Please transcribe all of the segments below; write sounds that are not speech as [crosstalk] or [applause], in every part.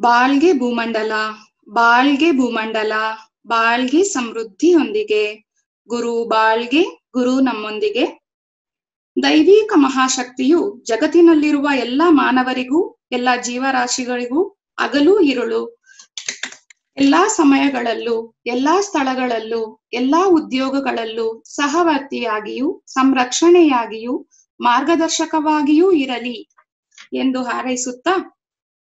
ಬಾಳ್ಗೆ ಭೂಮಂಡಲ ಬಾಳ್ಗೆ ಭೂಮಂಡಲ, ಬಾಳ್ಗೆ ಸಮೃದ್ಧಿಯೊಂದಿಗೆ. ಗುರು ಬಾಳ್ಗೆ, ಗುರು ನಮ್ಮೊಂದಿಗೆ. ದೈವಿಕ ಮಹಾಶಕ್ತಿಯು ಜಗತ್ತಿನಲ್ಲಿರುವ ಎಲ್ಲಾ ಮಾನವರಿಗೂ, ಎಲ್ಲಾ ಜೀವರಾಶಿಗಳಿಗೂ ಅಗಲು ಇರುಳು. ಎಲ್ಲಾ ಸಮಯಗಳಲ್ಲೂ, ಎಲ್ಲಾ ಸ್ಥಳಗಳಲ್ಲೂ, ಎಲ್ಲಾ ಉದ್ಯೋಗಗಳಲ್ಲೂ ಸಹವರ್ತಿಯಾಗಿಯೂ, ಸಂರಕ್ಷಣೆಯಾಗಿಯೂ, ಮಾರ್ಗದರ್ಶಕವಾಗಿಯೂ ಇರಲಿ ಎಂದು ಹಾರೈಸುತ್ತಾ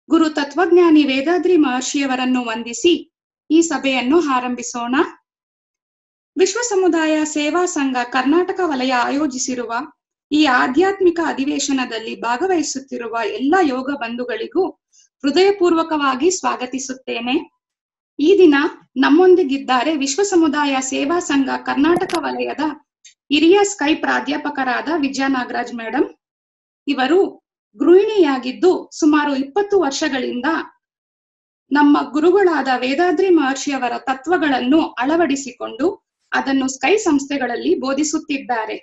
ಗುರು ತತ್ವಜ್ಞಾನಿ ವೇದಾದ್ರಿ ಮಹರ್ಷಿಯವರನ್ನು ವಂದಿಸಿ ಈ ಸಭೆಯನ್ನು ಆರಂಭಿಸೋಣ. ವಿಶ್ವ ಸಮುದಾಯ ಸೇವಾ ಸಂಘ ಕರ್ನಾಟಕ ವಲಯ ಆಯೋಜಿಸಿರುವ ಈ ಆಧ್ಯಾತ್ಮಿಕ ಅಧಿವೇಶನದಲ್ಲಿ ಭಾಗವಹಿಸುತ್ತಿರುವ ಎಲ್ಲ ಯೋಗ ಬಂಧುಗಳಿಗೂ ಹೃದಯಪೂರ್ವಕವಾಗಿ ಸ್ವಾಗತಿಸುತ್ತೇನೆ. ಈ ದಿನ ನಮ್ಮೊಂದಿಗಿದ್ದಾರೆ ವಿಶ್ವ ಸಮುದಾಯ ಸೇವಾ ಸಂಘ ಕರ್ನಾಟಕ ವಲಯದ ಹಿರಿಯ ಸ್ಕೈ ಪ್ರಾಧ್ಯಾಪಕರಾದ ವಿಜಯ ನಾಗರಾಜ್ ಮೇಡಮ್ ಇವರು ಗೃಹಿಣಿಯಾಗಿದ್ದು ಸುಮಾರು ಇಪ್ಪತ್ತು ವರ್ಷಗಳಿಂದ ನಮ್ಮ ಗುರುಗಳಾದ ವೇದಾದ್ರಿ ಮಹರ್ಷಿಯವರ ತತ್ವಗಳನ್ನು ಅಳವಡಿಸಿಕೊಂಡು ಅದನ್ನು ಸ್ಕೈ ಸಂಸ್ಥೆಗಳಲ್ಲಿ ಬೋಧಿಸುತ್ತಿದ್ದಾರೆ.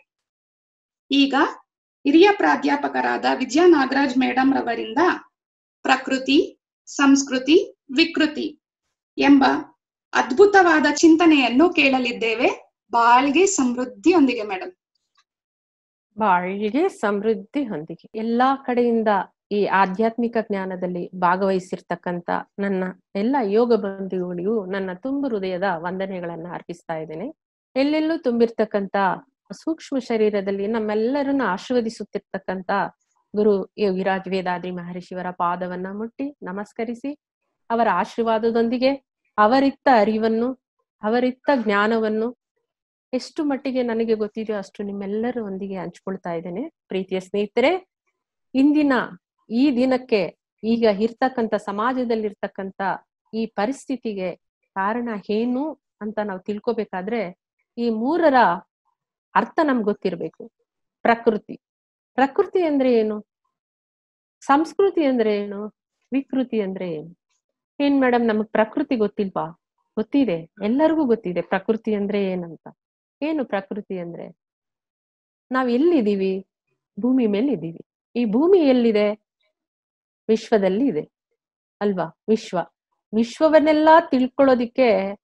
ಈಗ ಹಿರಿಯ ಪ್ರಾಧ್ಯಾಪಕರಾದ ವಿಜಯ ನಾಗರಾಜ್ ಮೇಡಮ್ ರವರಿಂದ ಪ್ರಕೃತಿ, ಸಂಸ್ಕೃತಿ, ವಿಕೃತಿ ಎಂಬ ಅದ್ಭುತವಾದ ಚಿಂತನೆಯನ್ನು ಕೇಳಲಿದ್ದೇವೆ. ಬಾಳ್ಗೆ ಸಮೃದ್ಧಿಯೊಂದಿಗೆ ಮೇಡಮ್ ಬಾಳ್ಗೆ ಸಮೃದ್ಧಿ ಹೊಂದಿಗೆ ಎಲ್ಲಾ ಕಡೆಯಿಂದ ಈ ಆಧ್ಯಾತ್ಮಿಕ ಜ್ಞಾನದಲ್ಲಿ ಭಾಗವಹಿಸಿರ್ತಕ್ಕಂತ ನನ್ನ ಎಲ್ಲ ಯೋಗ ಬಂಧುಗಳಿಗೂ ನನ್ನ ತುಂಬು ಹೃದಯದ ವಂದನೆಗಳನ್ನ ಅರ್ಪಿಸ್ತಾ ಇದ್ದೇನೆ. ಎಲ್ಲೆಲ್ಲೂ ತುಂಬಿರ್ತಕ್ಕಂತ ಸೂಕ್ಷ್ಮ ಶರೀರದಲ್ಲಿ ನಮ್ಮೆಲ್ಲರನ್ನ ಆಶೀರ್ವದಿಸುತ್ತಿರ್ತಕ್ಕಂತ ಗುರು ಯೋಗಿರಾಜ್ ವೇದಾದ್ರಿ ಮಹರ್ಷಿಯವರ ಪಾದವನ್ನ ಮುಟ್ಟಿ ನಮಸ್ಕರಿಸಿ, ಅವರ ಆಶೀರ್ವಾದದೊಂದಿಗೆ ಅವರಿತ್ತ ಅರಿವನ್ನು, ಅವರಿತ್ತ ಜ್ಞಾನವನ್ನು ಎಷ್ಟು ಮಟ್ಟಿಗೆ ನನಗೆ ಗೊತ್ತಿದೆಯೋ ಅಷ್ಟು ನಿಮ್ಮೆಲ್ಲರೊಂದಿಗೆ ಹಂಚ್ಕೊಳ್ತಾ ಇದ್ದೇನೆ. ಪ್ರೀತಿಯ ಸ್ನೇಹಿತರೆ, ಇಂದಿನ ಈ ದಿನಕ್ಕೆ ಈಗ ಇರ್ತಕ್ಕಂಥ ಸಮಾಜದಲ್ಲಿರ್ತಕ್ಕಂಥ ಈ ಪರಿಸ್ಥಿತಿಗೆ ಕಾರಣ ಏನು ಅಂತ ನಾವು ತಿಳ್ಕೊಬೇಕಾದ್ರೆ, ಈ ಮೂರರ ಅರ್ಥ ನಮ್ಗೆ ಗೊತ್ತಿರ್ಬೇಕು. ಪ್ರಕೃತಿ. ಪ್ರಕೃತಿ ಅಂದ್ರೆ ಏನು? ಸಂಸ್ಕೃತಿ ಅಂದ್ರೆ ಏನು? ವಿಕೃತಿ ಅಂದ್ರೆ ಏನು? ಏನ್ ಮೇಡಮ್ ನಮಗ್ ಪ್ರಕೃತಿ ಗೊತ್ತಿಲ್ವಾ? ಗೊತ್ತಿದೆ. ಎಲ್ಲರಿಗೂ ಗೊತ್ತಿದೆ ಪ್ರಕೃತಿ ಅಂದ್ರೆ ಏನಂತ. ಏನು ಪ್ರಕೃತಿ ಅಂದ್ರೆ? ನಾವ್ ಎಲ್ಲಿದ್ದೀವಿ? ಭೂಮಿ ಮೇಲೆ ಇದ್ದೀವಿ ಈ ಭೂಮಿ ಎಲ್ಲಿದೆ? ವಿಶ್ವದಲ್ಲಿ ಇದೆ. ಅಲ್ವಾ? ವಿಶ್ವ. ವಿಶ್ವವನ್ನೆಲ್ಲ ತಿಳ್ಕೊಳ್ಳೋದಿಕ್ಕೆ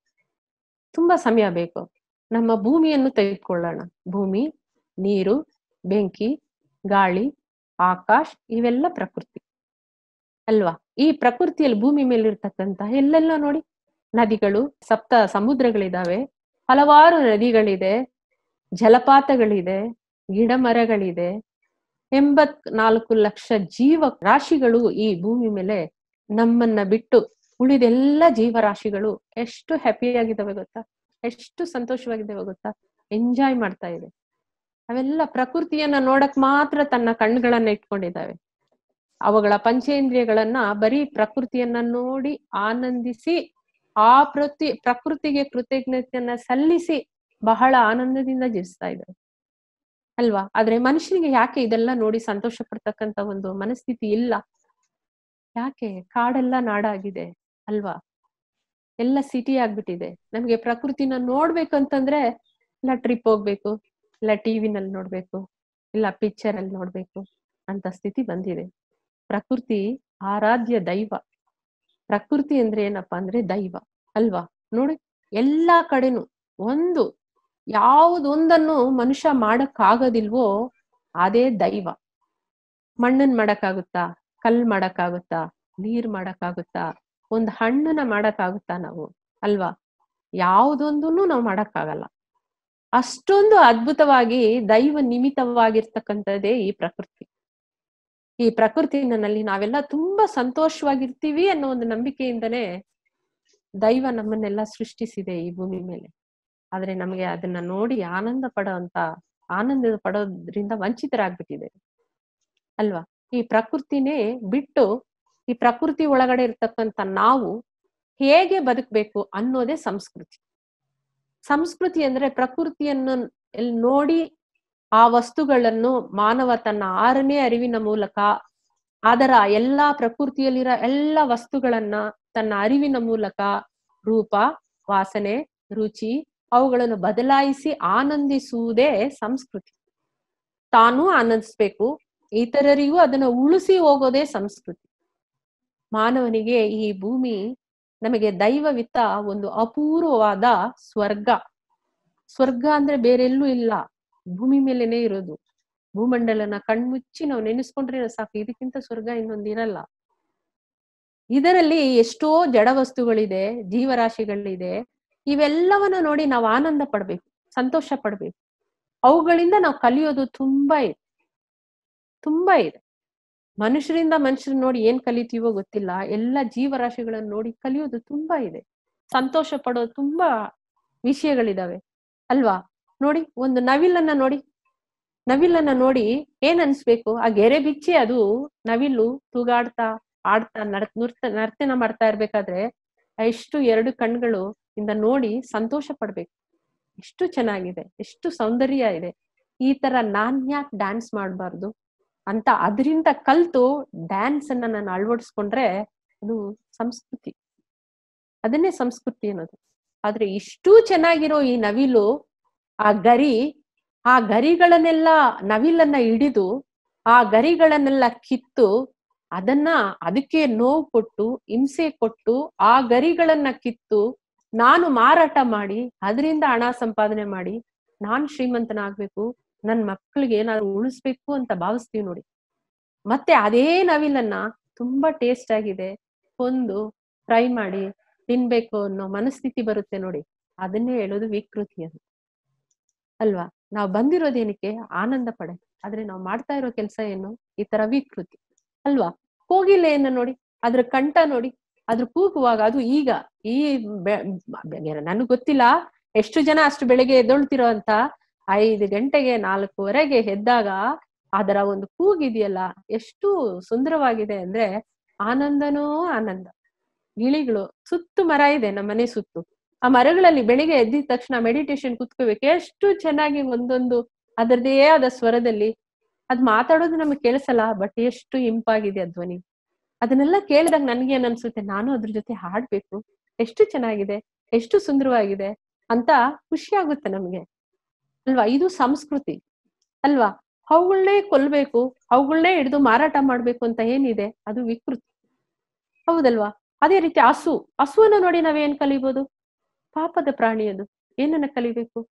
ತುಂಬಾ ಸಮಯ ಬೇಕು. ನಮ್ಮ ಭೂಮಿಯನ್ನು ತೆಗೆದುಕೊಳ್ಳೋಣ. ಭೂಮಿ, ನೀರು, ಬೆಂಕಿ, ಗಾಳಿ, ಆಕಾಶ್ ಇವೆಲ್ಲ ಪ್ರಕೃತಿ. ಅಲ್ವಾ? ಈ ಪ್ರಕೃತಿಯಲ್ಲಿ ಭೂಮಿ ಮೇಲೆ ಇರ್ತಕ್ಕಂತ ಎಲ್ಲೆಲ್ಲ ನೋಡಿ. ನದಿಗಳು, ಸಪ್ತ ಸಮುದ್ರಗಳಿದಾವೆ. ಹಲವಾರು ನದಿಗಳಿದೆ, ಜಲಪಾತಗಳಿದೆ ಗಿಡ ಮರಗಳಿದೆ ಎಂಬತ್ ನಾಲ್ಕು ಲಕ್ಷ ಜೀವ ರಾಶಿಗಳು ಈ ಭೂಮಿ ಮೇಲೆ ನಮ್ಮನ್ನ ಬಿಟ್ಟು ಉಳಿದೆಲ್ಲ ಜೀವರಾಶಿಗಳು ಎಷ್ಟು ಹ್ಯಾಪಿಯಾಗಿದ್ದಾವೆ ಗೊತ್ತಾ? ಎಷ್ಟು ಸಂತೋಷವಾಗಿದ್ದಾವೆ ಗೊತ್ತಾ? ಎಂಜಾಯ್ ಮಾಡ್ತಾ ಇದೆ. ಅವೆಲ್ಲ ಪ್ರಕೃತಿಯನ್ನ ನೋಡಕ್ ಮಾತ್ರ ತನ್ನ ಕಣ್ಗಳನ್ನ ಇಟ್ಕೊಂಡಿದ್ದಾವೆ. ಅವುಗಳ ಪಂಚೇಂದ್ರಿಯಗಳನ್ನ ಬರೀ ಪ್ರಕೃತಿಯನ್ನ ನೋಡಿ ಆನಂದಿಸಿ ಆ ಪ್ರತಿ, ಪ್ರಕೃತಿಗೆ ಕೃತಜ್ಞತೆಯನ್ನ ಸಲ್ಲಿಸಿ ಬಹಳ ಆನಂದದಿಂದ ಜೀವಿಸ್ತಾ ಇದ್ದಾರೆ ಅಲ್ವಾ? ಆದ್ರೆ ಮನುಷ್ಯನಿಗೆ ಯಾಕೆ ಇದೆಲ್ಲ ನೋಡಿ ಸಂತೋಷ ಪಡ್ತಕ್ಕಂತ ಒಂದು ಮನಸ್ಥಿತಿ ಇಲ್ಲ? ಯಾಕೆ? ಕಾಡೆಲ್ಲ ನಾಡಾಗಿದೆ, ಅಲ್ವಾ? ಎಲ್ಲ ಸಿಟಿ ಆಗ್ಬಿಟ್ಟಿದೆ. ನಮ್ಗೆ ಪ್ರಕೃತಿನ ನೋಡ್ಬೇಕಂತಂದ್ರೆ ಇಲ್ಲ ಟ್ರಿಪ್ ಹೋಗ್ಬೇಕು, ಇಲ್ಲ ಟಿವಿನಲ್ಲಿ ನೋಡ್ಬೇಕು, ಇಲ್ಲ ಪಿಕ್ಚರ್ ಅಲ್ಲಿ ನೋಡ್ಬೇಕು ಅಂತ ಸ್ಥಿತಿ ಬಂದಿದೆ. ಪ್ರಕೃತಿ ಆರಾಧ್ಯ ದೈವ. ಪ್ರಕೃತಿ ಅಂದ್ರೆ ಏನಪ್ಪಾ ಅಂದ್ರೆ ದೈವ, ಅಲ್ವಾ? ನೋಡಿ, ಎಲ್ಲಾ ಕಡೆನು ಒಂದು, ಯಾವ್ದೊಂದನ್ನು ಮನುಷ್ಯ ಮಾಡಕ್ಕಾಗೋದಿಲ್ವೋ ಅದೇ ದೈವ. ಮಣ್ಣನ್ ಮಾಡಕ್ಕಾಗುತ್ತಾ? ಕಲ್ ಮಾಡಕ್ಕಾಗುತ್ತಾ? ನೀರ್ ಮಾಡಕ್ಕಾಗುತ್ತಾ? ಒಂದ್ ಹಣ್ಣನ್ನ ಮಾಡಕ್ಕಾಗುತ್ತಾ ನಾವು? ಅಲ್ವಾ? ಯಾವುದೊಂದನ್ನು ನಾವು ಮಾಡಕ್ಕಾಗಲ್ಲ. ಅಷ್ಟೊಂದು ಅದ್ಭುತವಾಗಿ ದೈವ ನಿಮಿತವಾಗಿರ್ತಕ್ಕಂಥದ್ದೇ ಈ ಪ್ರಕೃತಿ. ಈ ಪ್ರಕೃತಿನಲ್ಲಿ ನಾವೆಲ್ಲ ತುಂಬಾ ಸಂತೋಷವಾಗಿರ್ತೀವಿ ಅನ್ನೋ ಒಂದು ನಂಬಿಕೆಯಿಂದನೇ ದೈವ ನಮ್ಮನ್ನೆಲ್ಲ ಸೃಷ್ಟಿಸಿದೆ ಈ ಭೂಮಿ ಮೇಲೆ. ಆದ್ರೆ ನಮಗೆ ಅದನ್ನ ನೋಡಿ ಆನಂದ ಪಡೋಂತ ಆನಂದ ಪಡೋದ್ರಿಂದ ವಂಚಿತರಾಗ್ಬಿಟ್ಟಿದೆ ಅಲ್ವಾ? ಈ ಪ್ರಕೃತಿನೇ ಬಿಟ್ಟು, ಈ ಪ್ರಕೃತಿ ಒಳಗಡೆ ಇರ್ತಕ್ಕಂಥ ನಾವು ಹೇಗೆ ಬದುಕ್ಬೇಕು ಅನ್ನೋದೇ ಸಂಸ್ಕೃತಿ. ಸಂಸ್ಕೃತಿ ಅಂದ್ರೆ ಪ್ರಕೃತಿಯನ್ನು ನೋಡಿ ಆ ವಸ್ತುಗಳನ್ನು ಮಾನವ ತನ್ನ ಆರನೇ ಅರಿವಿನ ಮೂಲಕ, ಅದರ ಎಲ್ಲಾ ಪ್ರಕೃತಿಯಲ್ಲಿರೋ ಎಲ್ಲ ವಸ್ತುಗಳನ್ನ ತನ್ನ ಅರಿವಿನ ಮೂಲಕ ರೂಪ, ವಾಸನೆ, ರುಚಿ ಅವುಗಳನ್ನು ಬದಲಾಯಿಸಿ ಆನಂದಿಸುವುದೇ ಸಂಸ್ಕೃತಿ. ತಾನೂ ಆನಂದಿಸ್ಬೇಕು, ಇತರರಿಗೂ ಅದನ್ನ ಉಳಿಸಿ ಹೋಗೋದೇ ಸಂಸ್ಕೃತಿ. ಮಾನವನಿಗೆ ಈ ಭೂಮಿ ನಮಗೆ ದೈವವಿತ್ತ ಒಂದು ಅಪೂರ್ವವಾದ ಸ್ವರ್ಗ. ಸ್ವರ್ಗ ಅಂದ್ರೆ ಬೇರೆಲ್ಲೂ ಇಲ್ಲ. ಭೂಮಿ ಮೇಲೆನೆ ಇರೋದು. ಭೂಮಂಡಲನ ಕಣ್ಮುಚ್ಚಿ ನಾವು ನೆನೆಸ್ಕೊಂಡ್ರೆ ಸಾಕು. ಇದಕ್ಕಿಂತ ಸ್ವರ್ಗ ಇನ್ನೊಂದಿರಲ್ಲ ಇದರಲ್ಲಿ ಎಷ್ಟೋ ಜಡ ವಸ್ತುಗಳಿದೆ, ಜೀವರಾಶಿಗಳಿದೆ. ಇವೆಲ್ಲವನ್ನ ನೋಡಿ ನಾವು ಆನಂದ ಪಡ್ಬೇಕು, ಸಂತೋಷ ಪಡ್ಬೇಕು. ಅವುಗಳಿಂದ ನಾವು ಕಲಿಯೋದು ತುಂಬಾ ಇದೆ. ತುಂಬಾ ಇದೆ. ಮನುಷ್ಯರಿಂದ ಮನುಷ್ಯರನ್ನ ನೋಡಿ ಏನ್ ಕಲಿತೀವೋ ಗೊತ್ತಿಲ್ಲ. ಎಲ್ಲ ಜೀವರಾಶಿಗಳನ್ನ ನೋಡಿ ಕಲಿಯೋದು ತುಂಬಾ ಇದೆ. ಸಂತೋಷ ಪಡೋದು ತುಂಬಾ ವಿಷಯಗಳಿದಾವೆ. ಅಲ್ವಾ? ನೋಡಿ, ಒಂದು ನವಿಲನ್ನ ನೋಡಿ. ನವಿಲನ್ನ ನೋಡಿ ಏನ್ ಅನ್ಸ್ಬೇಕು? ಆ ಗೆರೆ ಬಿಚ್ಚಿ ಅದು ನವಿಲು ತೂಗಾಡ್ತಾ, ಆಡ್ತಾ, ನರ್, ನೃತ್ಯ, ನರ್ತನ ಮಾಡ್ತಾ ಇರ್ಬೇಕಾದ್ರೆ ಎಷ್ಟು ಎರಡು ಕಣ್ಗಳು ಇಂದ ನೋಡಿ ಸಂತೋಷ ಪಡ್ಬೇಕು. ಎಷ್ಟು ಚೆನ್ನಾಗಿದೆ, ಎಷ್ಟು ಸೌಂದರ್ಯ ಇದೆ. ಈ ತರ ನಾನ್ ಯಾಕೆ ಡ್ಯಾನ್ಸ್ ಮಾಡಬಾರ್ದು? ಅಂತ ಅದರಿಂದ ಕಲ್ತು ಡ್ಯಾನ್ಸ್ ಅನ್ನ ನಾನು ಅಳವಡಿಸ್ಕೊಂಡ್ರೆ ಅದು ಸಂಸ್ಕೃತಿ. ಅದನ್ನೇ ಸಂಸ್ಕೃತಿ ಅನ್ನೋದು. ಆದ್ರೆ ಇಷ್ಟು ಚೆನ್ನಾಗಿರೋ ಈ ನವಿಲು ಆ ಗರಿ, ಆ ಗರಿಗಳನ್ನೆಲ್ಲ ನವಿಲನ್ನ ಹಿಡಿದು, ಆ ಗರಿಗಳನ್ನೆಲ್ಲ ಕಿತ್ತು, ಅದನ್ನ ಅದಕ್ಕೆ ನೋವು ಕೊಟ್ಟು, ಹಿಂಸೆ ಕೊಟ್ಟು, ಆ ಗರಿಗಳನ್ನ ಕಿತ್ತು, ನಾನು ಮಾರಾಟ ಮಾಡಿ, ಅದರಿಂದ ಹಣ ಸಂಪಾದನೆ ಮಾಡಿ, ನಾನ್ ಶ್ರೀಮಂತನಾಗ್ಬೇಕು, ನನ್ ಮಕ್ಳಿಗೆ ಏನಾದ್ರು ಉಳಿಸ್ಬೇಕು ಅಂತ ಭಾವಿಸ್ತೀವಿ ನೋಡಿ. ಮತ್ತೆ ಅದೇ ನವಿಲನ್ನ ತುಂಬಾ ಟೇಸ್ಟ್ ಆಗಿದೆ, ಕೊಂದು ಫ್ರೈ ಮಾಡಿ ತಿನ್ಬೇಕು ಅನ್ನೋ ಮನಸ್ಥಿತಿ ಬರುತ್ತೆ ನೋಡಿ. ಅದನ್ನೇ ಹೇಳೋದು ವಿಕೃತಿ ಅಂತ. ಅಲ್ವಾ? ನಾವು ಬಂದಿರೋದೇನಕ್ಕೆ ಆನಂದ ಪಡೆ ಆದ್ರೆ ನಾವು ಮಾಡ್ತಾ ಇರೋ ಕೆಲಸ ಏನು? ಈ ತರ ವಿಕೃತಿ. ಅಲ್ವಾ? ಕೋಗಿಲೆಯನ್ನ ನೋಡಿ, ಅದ್ರ ಕಂಠ ನೋಡಿ, ಅದ್ರ ಕೂಗುವಾಗ ಅದು ಈಗ ಈ ನನಗೆ ಗೊತ್ತಿಲ್ಲ. ಎಷ್ಟು ಜನ ಅಷ್ಟು ಬೆಳಿಗ್ಗೆ ಎದ್ದೊಳ್ತಿರೋ ಅಂತ ಐದು ಗಂಟೆಗೆ ನಾಲ್ಕೂವರೆಗೆ ಎದ್ದಾಗ ಅದರ ಒಂದು ಕೂಗಿದೆಯಲ್ಲ, ಎಷ್ಟು ಸುಂದರವಾಗಿದೆ ಅಂದ್ರೆ ಆನಂದನೂ ಆನಂದ. ಗಿಳಿಗಳು ಸುತ್ತು ಮರ ಇದೆ, ನಮ್ಮನೆ ಸುತ್ತು. ಆ ಮರಗಳಲ್ಲಿ ಬೆಳಿಗ್ಗೆ ಎದ್ದಿದ ತಕ್ಷಣ ಮೆಡಿಟೇಷನ್ ಕುತ್ಕೋಬೇಕು. ಎಷ್ಟು ಚೆನ್ನಾಗಿ ಒಂದೊಂದು ಅದರದೇ ಆದ ಸ್ವರದಲ್ಲಿ ಅದ್ ಮಾತಾಡೋದು ನಮಗೆ ಕೇಳಿಸಲ್ಲ ಬಟ್ ಎಷ್ಟು ಇಂಪಾಗಿದೆ ಆ ಧ್ವನಿ ಅದನ್ನೆಲ್ಲ ಕೇಳಿದಾಗ ನನ್ಗೆ ಏನ್ ಅನ್ಸುತ್ತೆ ನಾನು ಅದ್ರ ಜೊತೆ ಹಾಡ್ಬೇಕು. ಎಷ್ಟು ಚೆನ್ನಾಗಿದೆ? ಎಷ್ಟು ಸುಂದರವಾಗಿದೆ? ಅಂತ ಖುಷಿ ಆಗುತ್ತೆ ನಮ್ಗೆ. ಅಲ್ವಾ? ಇದು ಸಂಸ್ಕೃತಿ. ಅಲ್ವಾ? ಅವುಗಳನ್ನೇ ಕೊಲ್ಬೇಕು ಅವುಗಳನ್ನೇ ಹಿಡಿದು ಮಾರಾಟ ಮಾಡ್ಬೇಕು ಅಂತ ಏನಿದೆ? ಅದು ವಿಕೃತಿ. ಹೌದಲ್ವಾ? ಅದೇ ರೀತಿ ಹಸು. ಹಸುವನ್ನ ನೋಡಿ ನಾವೇನ್ ಕಲಿಬಹುದು ಪಾಪದ ಪ್ರಾಣಿ ಅದು ಏನನ್ನ ಕಲಿಬೇಕು?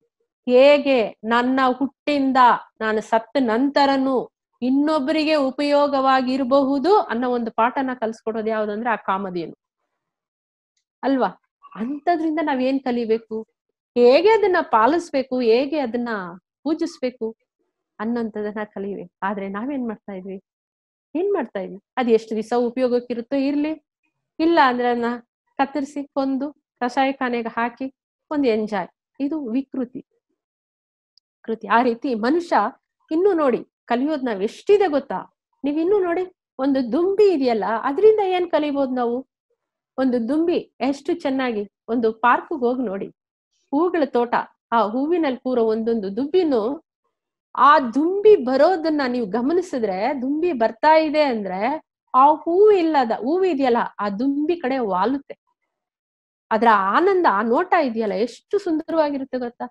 ಹೇಗೆ ನನ್ನ ಹುಟ್ಟಿಂದ ನಾನು ಸತ್ತ ನಂತರನು ಇನ್ನೊಬ್ಬರಿಗೆ ಉಪಯೋಗವಾಗಿರಬಹುದು ಅನ್ನೋ ಒಂದು ಪಾಠನ ಕಲ್ಸ್ಕೊಡೋದು ಯಾವ್ದಂದ್ರೆ ಆ ಕಾಮಧೇನು. ಅಲ್ವಾ? ಅಂತದ್ರಿಂದ ನಾವೇನ್ ಕಲಿಬೇಕು? ಹೇಗೆ ಅದನ್ನ ಪಾಲಿಸ್ಬೇಕು? ಹೇಗೆ ಅದನ್ನ ಪೂಜಿಸ್ಬೇಕು? ಅನ್ನೋಂಥದನ್ನ ಕಲಿಬೇಕು. ಆದ್ರೆ ನಾವೇನ್ ಮಾಡ್ತಾ ಇದ್ವಿ? ಏನ್ ಮಾಡ್ತಾ ಇದ್ವಿ? ಅದ್ ಎಷ್ಟು ದಿವಸ ಉಪಯೋಗಕ್ಕಿರುತ್ತೋ ಇರ್ಲಿ. ಇಲ್ಲ ಅಂದ್ರೆ ಅದನ್ನ ಕತ್ತರಿಸಿ ಕೊಂದು ಕಷಾಯಖಾನೆಗೆ ಹಾಕಿ ಒಂದು ಎಂಜಾಯ್. ಇದು ವಿಕೃತಿ. ಕೃತಿ. ಆ ರೀತಿ ಮನುಷ್ಯ ಇನ್ನು ನೋಡಿ ಕಲಿಯೋದ್ ನಾವ್ ಎಷ್ಟಿದೆ ಗೊತ್ತಾ? ನೀವ್ ಇನ್ನು ನೋಡಿ ಒಂದು ದುಂಬಿ ಇದೆಯಲ್ಲ, ಅದರಿಂದ ಏನ್ ಕಲಿಬಹುದು ನಾವು? ಒಂದು ದುಂಬಿ, ಎಷ್ಟು ಚೆನ್ನಾಗಿ ಒಂದು ಪಾರ್ಕ್ ಹೋಗಿ ನೋಡಿ. ಹೂಗಳ ತೋಟ, ಆ ಹೂವಿನಲ್ಲಿ ಕೂರೋ ಒಂದೊಂದು ದುಂಬಿನು ಆ ದುಂಬಿ ಬರೋದನ್ನ ನೀವು ಗಮನಿಸಿದ್ರೆ, ದುಂಬಿ ಬರ್ತಾ ಇದೆ ಅಂದ್ರೆ ಆ ಹೂವು ಇಲ್ಲದ, ಹೂವು ಇದೆಯಲ್ಲ, ಆ ದುಂಬಿ ಕಡೆ ವಾಲುತ್ತೆ. ಅದ್ರ ಆನಂದ, ಆ ನೋಟ ಇದೆಯಲ್ಲ, ಎಷ್ಟು ಸುಂದರವಾಗಿರುತ್ತೆ ಗೊತ್ತಾ?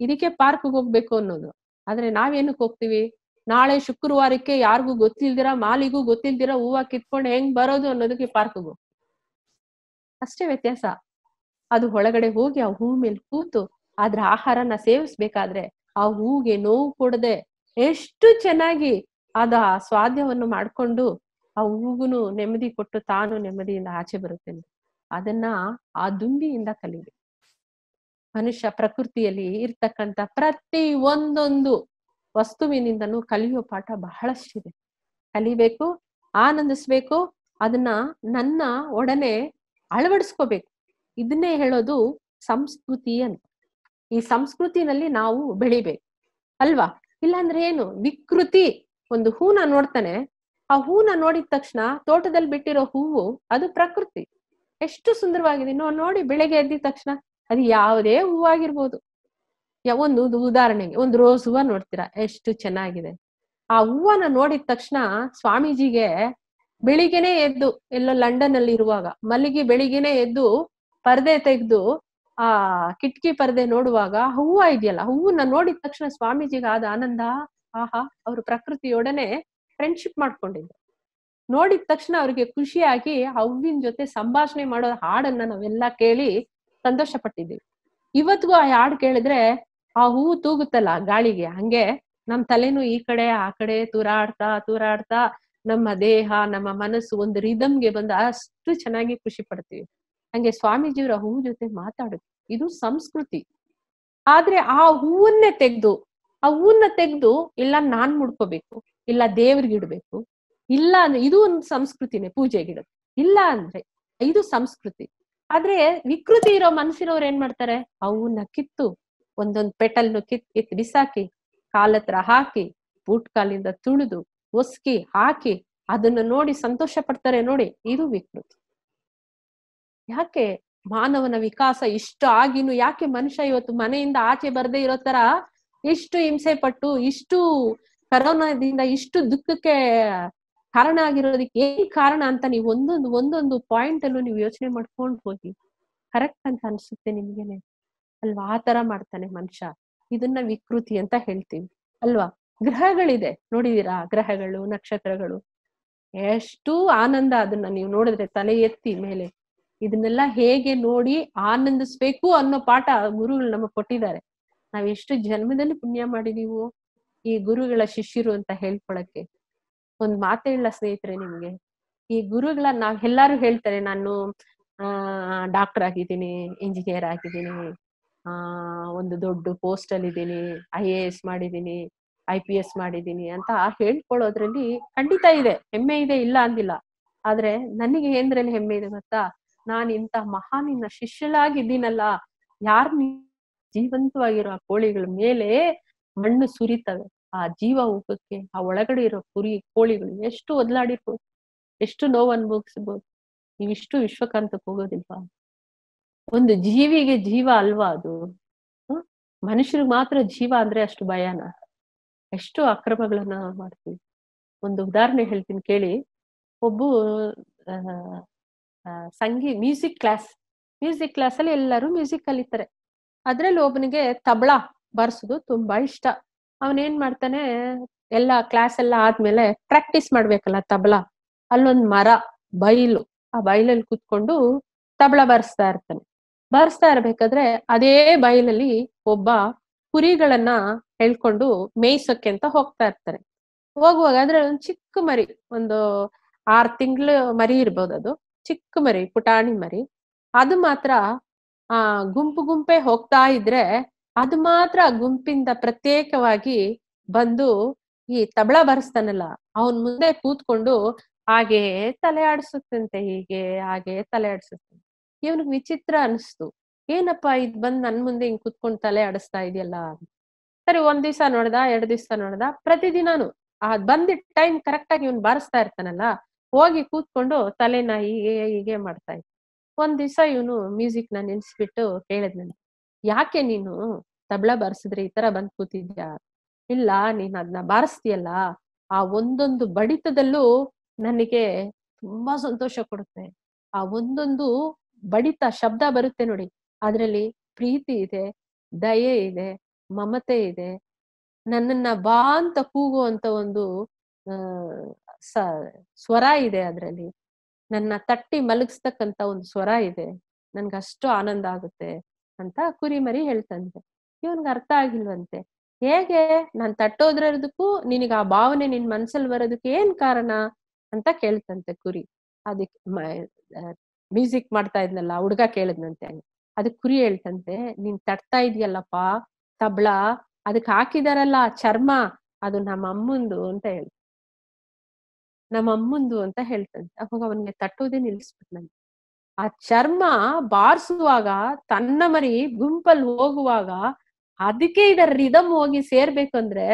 ಇದಕ್ಕೆ ಪಾರ್ಕ್ ಹೋಗ್ಬೇಕು ಅನ್ನೋದು. ಆದ್ರೆ ನಾವೇನಕ್ಕೆ ಹೋಗ್ತೀವಿ? ನಾಳೆ ಶುಕ್ರವಾರಕ್ಕೆ ಯಾರಿಗೂ ಗೊತ್ತಿಲ್ದಿರ, ಮಾಲಿಗೂ ಗೊತ್ತಿಲ್ದಿರ ಹೂವ ಕಿತ್ಕೊಂಡು ಹೆಂಗ್ ಬರೋದು ಅನ್ನೋದಕ್ಕೆ ಪಾರ್ಕ್ ಹೋಗ್ ಅಷ್ಟೇ ವ್ಯತ್ಯಾಸ. ಅದು ಒಳಗಡೆ ಹೋಗಿ ಆ ಹೂ ಮೇಲೆ ಕೂತು ಅದ್ರ ಆಹಾರನ ಸೇವಿಸ್ಬೇಕಾದ್ರೆ ಆ ಹೂಗೆ ನೋವು ಕೊಡದೆ ಎಷ್ಟು ಚೆನ್ನಾಗಿ ಅದ ಸ್ವಾದ್ಯವನ್ನು ಮಾಡ್ಕೊಂಡು ಆ ಹೂಗುನು ನೆಮ್ಮದಿ ಕೊಟ್ಟು ತಾನು ನೆಮ್ಮದಿಯಿಂದ ಆಚೆ ಬರುತ್ತೆ. ಅದನ್ನ ಆ ದುಂಬಿಯಿಂದ ಕಲಿಬೇಕು ಮನುಷ್ಯ ಪ್ರಕೃತಿಯಲ್ಲಿ ಇರ್ತಕ್ಕಂಥ ಪ್ರತಿ ಒಂದೊಂದು ವಸ್ತುವಿನಿಂದನೂ ಕಲಿಯೋ ಪಾಠ ಬಹಳಷ್ಟಿದೆ. ಕಲಿಬೇಕು, ಆನಂದಿಸ್ಬೇಕು, ಅದನ್ನ ನನ್ನ ಒಡನೆ ಅಳವಡಿಸ್ಕೋಬೇಕು. ಇದನ್ನೇ ಹೇಳೋದು ಸಂಸ್ಕೃತಿ ಅಂತ. ಈ ಸಂಸ್ಕೃತಿನಲ್ಲಿ ನಾವು ಬೆಳಿಬೇಕು. ಅಲ್ವಾ? ಇಲ್ಲಾಂದ್ರೆ ಏನು? ವಿಕೃತಿ. ಒಂದು ಹೂನ ನೋಡ್ತಾನೆ. ಆ ಹೂನ ನೋಡಿದ ತಕ್ಷಣ ತೋಟದಲ್ಲಿ ಬಿಟ್ಟಿರೋ ಹೂವು ಅದು ಪ್ರಕೃತಿ. ಎಷ್ಟು ಸುಂದರವಾಗಿದೆ. ನೋ, ನೋಡಿ, ಬೆಳಗ್ಗೆ ಎದ್ದಿದ ತಕ್ಷಣ ಅದು ಯಾವುದೇ ಹೂವಾಗಿರ್ಬೋದು. ಒಂದು ಉದಾಹರಣೆಗೆ, ಒಂದು ರೋಸ್ ಹೂವ ನೋಡ್ತೀರಾ, ಎಷ್ಟು ಚೆನ್ನಾಗಿದೆ. ಆ ಹೂವನ ನೋಡಿದ ತಕ್ಷಣ ಸ್ವಾಮೀಜಿಗೆ ಬೆಳಿಗ್ಗೆನೆ ಎದ್ದು, ಎಲ್ಲೋ ಲಂಡನ್ ಅಲ್ಲಿ ಇರುವಾಗ, ಮಲ್ಲಿಗೆ ಬೆಳಿಗ್ಗೆನೆ ಎದ್ದು ಪರ್ದೆ ತೆಗೆದು, ಆ ಕಿಟಕಿ ಪರ್ದೆ ನೋಡುವಾಗ ಹೂವ ಇದೆಯಲ್ಲ, ಹೂವನ್ನ ನೋಡಿದ ತಕ್ಷಣ ಸ್ವಾಮೀಜಿಗೆ ಆದ ಆನಂದ, ಆಹಾ, ಅವರು ಪ್ರಕೃತಿಯೊಡನೆ ಫ್ರೆಂಡ್ಶಿಪ್ ಮಾಡ್ಕೊಂಡಿದ್ರು. ನೋಡಿದ ತಕ್ಷಣ ಅವ್ರಿಗೆ ಖುಷಿಯಾಗಿ ಹವ್ವಿನ ಜೊತೆ ಸಂಭಾಷಣೆ ಮಾಡೋ ಹಾಡನ್ನ ನಾವೆಲ್ಲ ಕೇಳಿ ಸಂತೋಷ ಪಟ್ಟಿದ್ದೀವಿ ಇವತ್ತಿಗೂ ಆ ಹಾಡು ಕೇಳಿದ್ರೆ ಆ ಹೂವು ತೂಗುತ್ತಲ್ಲ ಗಾಳಿಗೆ, ಹಂಗೆ ನಮ್ ತಲೆನೂ ಈ ಕಡೆ, ಆ ಕಡೆ ತೂರಾಡ್ತಾ ತೂರಾಡ್ತಾ ನಮ್ಮ ದೇಹ, ನಮ್ಮ ಮನಸ್ಸು ಒಂದು ರಿದಮ್ಗೆ ಬಂದು ಅಷ್ಟು ಚೆನ್ನಾಗಿ ಖುಷಿ ಪಡ್ತೀವಿ. ಹಂಗೆ ಸ್ವಾಮೀಜಿಯವರ ಹೂವು ಜೊತೆ ಮಾತಾಡುದು, ಇದು ಸಂಸ್ಕೃತಿ. ಆದ್ರೆ ಆ ಹೂವನ್ನೇ ತೆಗ್ದು, ಆ ಹೂವನ್ನ ತೆಗ್ದು ಇಲ್ಲ ನಾನ್ ಮುಡ್ಕೋಬೇಕು, ಇಲ್ಲ ದೇವ್ರಿಗೆ ಇಡ್ಬೇಕು ಇಲ್ಲ ಅಂದ್ರೆ ಇದು ಒಂದು ಸಂಸ್ಕೃತಿನೇ ಪೂಜೆಗಿಡೋದು ಇಲ್ಲ ಅಂದ್ರೆ ಇದು ಸಂಸ್ಕೃತಿ. ಆದ್ರೆ ವಿಕೃತಿ ಇರೋ ಮನಸ್ಸಿರೋರು ಏನ್ ಮಾಡ್ತಾರೆ? ಅವನ್ನ ಕಿತ್ತು, ಒಂದೊಂದ್ ಪೆಟಲ್ನು ಕಿತ್ ಕಿತ್, ಬಿಸಾಕಿ, ಕಾಲತ್ರ ಹಾಕಿ ಬೂಟ್ ಕಾಲಿಂದ ತುಳಿದು, ಒಸ್ಕಿ, ಹಾಕಿ, ಅದನ್ನ ನೋಡಿ ಸಂತೋಷ ಪಡ್ತಾರೆ ನೋಡಿ, ಇದು ವಿಕೃತಿ. ಯಾಕೆ ಮಾನವನ ವಿಕಾಸ ಇಷ್ಟು ಆಗಿನು ಯಾಕೆ ಮನುಷ್ಯ ಇವತ್ತು ಮನೆಯಿಂದ ಆಚೆ ಬರದೇ ಇರೋ ತರ ಇಷ್ಟು ಹಿಂಸೆ ಪಟ್ಟು, ಇಷ್ಟು ಕರೋನಾದಿಂದ ಇಷ್ಟು ದುಃಖಕ್ಕೆ ಕಾರಣ ಆಗಿರೋದಕ್ಕೆ ಏನ್ ಕಾರಣ ಅಂತ ನೀವು ಒಂದೊಂದು ಒಂದೊಂದು ಪಾಯಿಂಟ್ ಅಲ್ಲೂ ನೀವು ಯೋಚನೆ ಮಾಡ್ಕೊಂಡು ಹೋಗಿ. ಕರೆಕ್ಟ್ ಅಂತ ಅನ್ಸುತ್ತೆ ನಿಮ್ಗೆನೆ. ಅಲ್ವಾ? ಆ ತರ ಮಾಡ್ತಾನೆ ಮನುಷ್ಯ. ಇದನ್ನ ವಿಕೃತಿ ಅಂತ ಹೇಳ್ತೀವಿ. ಅಲ್ವಾ? ಗ್ರಹಗಳಿದೆ. ನೋಡಿದೀರಾ? ಗ್ರಹಗಳು, ನಕ್ಷತ್ರಗಳು. ಎಷ್ಟು ಆನಂದ ಅದನ್ನ ನೀವು ನೋಡಿದ್ರೆ ತಲೆ ಎತ್ತಿ ಮೇಲೆ. ಇದನ್ನೆಲ್ಲ ಹೇಗೆ ನೋಡಿ ಆನಂದಿಸ್ಬೇಕು ಅನ್ನೋ ಪಾಠ ಗುರುಗಳು ನಮಗ್ ಕೊಟ್ಟಿದ್ದಾರೆ. ನಾವ್ ಎಷ್ಟು ಜನ್ಮದಲ್ಲಿ ಪುಣ್ಯ ಮಾಡಿದೀವು ಈ ಗುರುಗಳ ಶಿಷ್ಯರು ಅಂತ ಹೇಳ್ಕೊಳಕ್ಕೆ. ಒಂದ್ ಮಾತೇಳ ಸ್ನೇಹಿತರೆ ನಿಮ್ಗೆ. ಈ ಗುರುಗಳ ನಾವ್ ಎಲ್ಲಾರು ಹೇಳ್ತಾರೆ, ನಾನು, ಆ ಡಾಕ್ಟರ್ ಆಗಿದ್ದೀನಿ ಇಂಜಿನಿಯರ್ ಆಗಿದ್ದೀನಿ, ಆ, ಒಂದು ದೊಡ್ಡ ಪೋಸ್ಟ್ ಅಲ್ಲಿ ಇದ್ದೀನಿ ಐ ಎ ಎಸ್ ಮಾಡಿದೀನಿ ಐ ಪಿ ಎಸ್ ಮಾಡಿದೀನಿ ಅಂತ ಹೇಳ್ಕೊಳ್ಳೋದ್ರಲ್ಲಿ ಖಂಡಿತ ಇದೆ, ಹೆಮ್ಮೆ ಇದೆ, ಇಲ್ಲ ಅಂದಿಲ್ಲ. ಆದ್ರೆ ನನಗೆ ಏನ್ದ್ರಲ್ಲಿ ಹೆಮ್ಮೆ ಇದೆ ಗೊತ್ತಾ? ನಾನ್ ಇಂತ ಮಹಾನಿನ ಶಿಷ್ಯಳಾಗಿದ್ದೀನಲ್ಲ, ಯಾರ ಜೀವಂತವಾಗಿರೋ ಆ ಕೋಳಿಗಳ ಮೇಲೆ ಮಣ್ಣು ಸುರಿತವೆ. ಆ ಜೀವ ಊಕಕ್ಕೆ ಆ ಒಳಗಡೆ ಇರೋ ಕುರಿ, ಕೋಳಿಗಳು ಎಷ್ಟು ಒದ್ಲಾಡಿರ್ಬೋದು ಎಷ್ಟು ನೋವು ಅನುಭವಿಸ್ಬೋದು, ನೀವಿಷ್ಟು ವಿಶ್ವಕಾಂತಕ್ಕೆ ಹೋಗೋದಿಲ್ವಾ? ಒಂದು ಜೀವಿಗೆ ಜೀವ ಅಲ್ವಾ ಅದು? ಮನುಷ್ಯರಿಗೆ ಮಾತ್ರ ಜೀವ ಅಂದ್ರೆ ಅಷ್ಟು ಭಯಾನ. ಎಷ್ಟು ಅಕ್ರಮಗಳನ್ನ ಮಾಡ್ತೀವಿ. ಒಂದು ಉದಾಹರಣೆ ಹೇಳ್ತೀನಿ ಕೇಳಿ. ಒಬ್ಬ ಸಂಗೀ ಮ್ಯೂಸಿಕ್ ಕ್ಲಾಸ್. ಮ್ಯೂಸಿಕ್ ಕ್ಲಾಸ್ ಅಲ್ಲಿ ಎಲ್ಲರೂ ಮ್ಯೂಸಿಕ್ ಕಲಿತಾರೆ ಅದ್ರಲ್ಲಿ ಒಬ್ಬನಿಗೆ ತಬಳ ಬಾರಿಸೋದು ತುಂಬಾ ಇಷ್ಟ. ಅವನೇನ್ ಮಾಡ್ತಾನೆ, ಎಲ್ಲ ಕ್ಲಾಸ್ ಎಲ್ಲ ಆದ್ಮೇಲೆ ಪ್ರಾಕ್ಟೀಸ್ ಮಾಡ್ಬೇಕಲ್ಲ ತಬಲ. ಅಲ್ಲೊಂದ್ ಮರ, ಬೈಲು. ಆ ಬೈಲಲ್ಲಿ ಕುತ್ಕೊಂಡು ತಬಳ ಬಾರಿಸ್ತಾ ಇರ್ತಾನೆ. ಬಾರಿಸ್ತಾ ಇರ್ಬೇಕಾದ್ರೆ ಅದೇ ಬೈಲಲ್ಲಿ ಒಬ್ಬ ಕುರಿಗಳನ್ನ ಹೇಳ್ಕೊಂಡು ಮೇಯ್ಸೋಕೆ ಅಂತ ಹೋಗ್ತಾ ಇರ್ತಾರೆ. ಹೋಗುವಾಗ ಅಂದ್ರೆ ಒಂದು ಚಿಕ್ಕ ಮರಿ, ಒಂದು ಆರ್ ತಿಂಗಳು ಮರಿ ಇರ್ಬೋದು ಅದು. ಚಿಕ್ಕ ಮರಿ, ಪುಟಾಣಿ ಮರಿ. ಅದು ಮಾತ್ರ ಆ ಗುಂಪು ಗುಂಪೆ ಹೋಗ್ತಾ ಇದ್ರೆ ಅದು ಮಾತ್ರ ಗುಂಪಿಂದ ಪ್ರತ್ಯೇಕವಾಗಿ ಬಂದು ಈ ತಬಳ ಬರ್ಸ್ತಾನಲ್ಲ, ಅವನ್ ಮುಂದೆ ಕೂತ್ಕೊಂಡು ಹಾಗೆ ತಲೆ ಆಡಿಸುತ್ತಂತೆ, ಹೀಗೆ ಹಾಗೆ ತಲೆ ಆಡಿಸುತ್ತೆ ಇವನಿಗೆ ವಿಚಿತ್ರ ಅನಿಸ್ತು. ಏನಪ್ಪಾ ಇದ್ ಬಂದ್ ನನ್ ಮುಂದೆ ಹಿಂಗ್ ಕೂತ್ಕೊಂಡು ತಲೆ ಆಡಿಸ್ತಾ ಇದೆಯಲ್ಲ ಸರಿ, ಒಂದ್ ದಿವ್ಸ ನೋಡ್ದ, ಎರಡ್ ದಿವ್ಸ ನೋಡ್ದ, ಪ್ರತಿದಿನಾನು ಆ ಬಂದಿದ್ ಟೈಮ್ ಕರೆಕ್ಟ್ ಆಗಿ ಇವ್ನ್ ಬಾರಿಸ್ತಾ ಇರ್ತಾನಲ್ಲ, ಹೋಗಿ ಕೂತ್ಕೊಂಡು ತಲೆನ ಹೀಗೆ ಹೀಗೆ ಮಾಡ್ತಾ ಇತ್ತು ಒಂದ್ ದಿವ್ಸ ಇವನು ಮ್ಯೂಸಿಕ್ನ ನಿಲ್ಸ್ಬಿಟ್ಟು ಹೇಳಿದ್ನಂತೆ ಯಾಕೆ ನೀನು ತಬಲ ಬಾರಿಸಿದ್ರೆ ಈ ತರ ಬಂದ್ ಕೂತಿದ್ಯಾ? ಇಲ್ಲ, ನೀನ್ ಅದನ್ನ ಬಾರಿಸ್ತೀಯಲ್ಲ. ಆ ಒಂದೊಂದು ಬಡಿತದಲ್ಲೂ ನನಗೆ ತುಂಬಾ ಸಂತೋಷ ಕೊಡುತ್ತೆ. ಆ ಒಂದೊಂದು ಬಡಿತ ಶಬ್ದ ಬರುತ್ತೆ ನೋಡಿ. ಅದ್ರಲ್ಲಿ ಪ್ರೀತಿ ಇದೆ, ದಯೆ ಇದೆ, ಮಮತೆ ಇದೆ. ನನ್ನನ್ನ ಬಾ ಅಂತ ಕೂಗುವಂತ ಒಂದು, ಆ ಸ್ವರ ಇದೆ ಅದ್ರಲ್ಲಿ. ನನ್ನ ತಟ್ಟಿ ಮಲಗಿಸ್ತಕ್ಕಂತ ಒಂದು ಸ್ವರ ಇದೆ. ನನ್ಗೆ ಅಷ್ಟು ಆನಂದ ಆಗುತ್ತೆ. ಅಂತ ಕುರಿ ಮರಿ ಹೇಳ್ತಂತೆ. ಇವನ್ಗೆ ಅರ್ಥ ಆಗಿಲ್ವಂತೆ. ಹೇಗೆ? ನಾನ್ ತಟ್ಟೋದ್ರದಕ್ಕೂ ನಿನಗ ಆ ಭಾವನೆ ನಿನ್ ಮನ್ಸಲ್ಲಿ ಬರೋದಕ್ಕೆ ಏನ್ ಕಾರಣ? ಅಂತ ಕೇಳ್ತಂತೆ ಕುರಿ. ಅದಕ್ಕೆ ಮ್ಯೂಸಿಕ್ ಮಾಡ್ತಾ ಇದ್ನಲ್ಲ ಹುಡ್ಗ ಕೇಳಿದ್ನಂತೆ ಅದಕ್ ಕುರಿ ಹೇಳ್ತಂತೆ, ನೀನ್ ತಟ್ತಾ ಇದೆಯಲ್ಲಪ್ಪ, ತಬ್ಳ ಅದಕ್ಕೆ ಹಾಕಿದಾರಲ್ಲ ಚರ್ಮ, ಅದು ನಮ್ಮ ಅಮ್ಮಂದು ಅಂತ ಹೇಳ್ತ ನಮ್ಮ ಅಮ್ಮಂದು ಅಂತ ಹೇಳ್ತಂತೆ. ಅವಾಗ ಅವನಿಗೆ ತಟ್ಟೋದೇ ನಿಲ್ಲಿಸ್ಬಿಟ್ನಂತೆ ಆ ಚರ್ಮ ಬಾರಿಸುವಾಗ, ತನ್ನ ಮರಿ ಗುಂಪಲ್ಲಿ ಹೋಗುವಾಗ ಅದಕ್ಕೆ ಇದರ ರಿದಮ್ ಹೋಗಿ ಸೇರ್ಬೇಕು ಅಂದ್ರೆ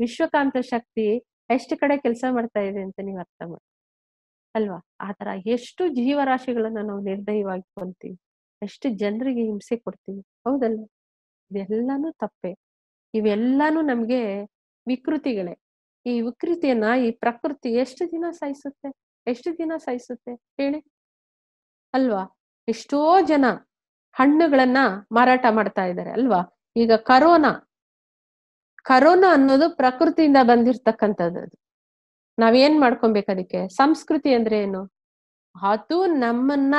ವಿಶ್ವಕಾಂತ ಶಕ್ತಿ ಎಷ್ಟು ಕಡೆ ಕೆಲಸ ಮಾಡ್ತಾ ಇದೆ ಅಂತ ನೀವು ಅರ್ಥ ಮಾಡಿ, ಅಲ್ವಾ? ಆತರ ಎಷ್ಟು ಜೀವರಾಶಿಗಳನ್ನ ನಾವು ನಿರ್ದಯವಾಗಿ ಕೊಂತೀವಿ, ಎಷ್ಟು ಜನರಿಗೆ ಹಿಂಸೆ ಕೊಡ್ತೀವಿ, ಹೌದಲ್ವ? ಇದೆಲ್ಲಾನು ತಪ್ಪೆ. ಇವೆಲ್ಲಾನು ನಮ್ಗೆ ವಿಕೃತಿಗಳೇ. ಈ ವಿಕೃತಿಯನ್ನ, ಈ ಪ್ರಕೃತಿ ಎಷ್ಟು ದಿನ ಸಹಿಸುತ್ತೆ ಎಷ್ಟು ದಿನ ಸಹಿಸುತ್ತೆ ಹೇಳಿ. ಅಲ್ವಾ? ಎಷ್ಟೋ ಜನ ಹಣ್ಣುಗಳನ್ನ ಮಾರಾಟ ಮಾಡ್ತಾ ಇದ್ದಾರೆ, ಅಲ್ವಾ? ಈಗ ಕರೋನಾ. ಕರೋನಾ ಅನ್ನೋದು ಪ್ರಕೃತಿಯಿಂದ ಬಂದಿರ್ತಕ್ಕಂಥದ್ದು ನಾವೇನ್ ಮಾಡ್ಕೊಬೇಕು ಅದಕ್ಕೆ? ಸಂಸ್ಕೃತಿ ಅಂದ್ರೆ ಏನು? ಅದು ನಮ್ಮನ್ನ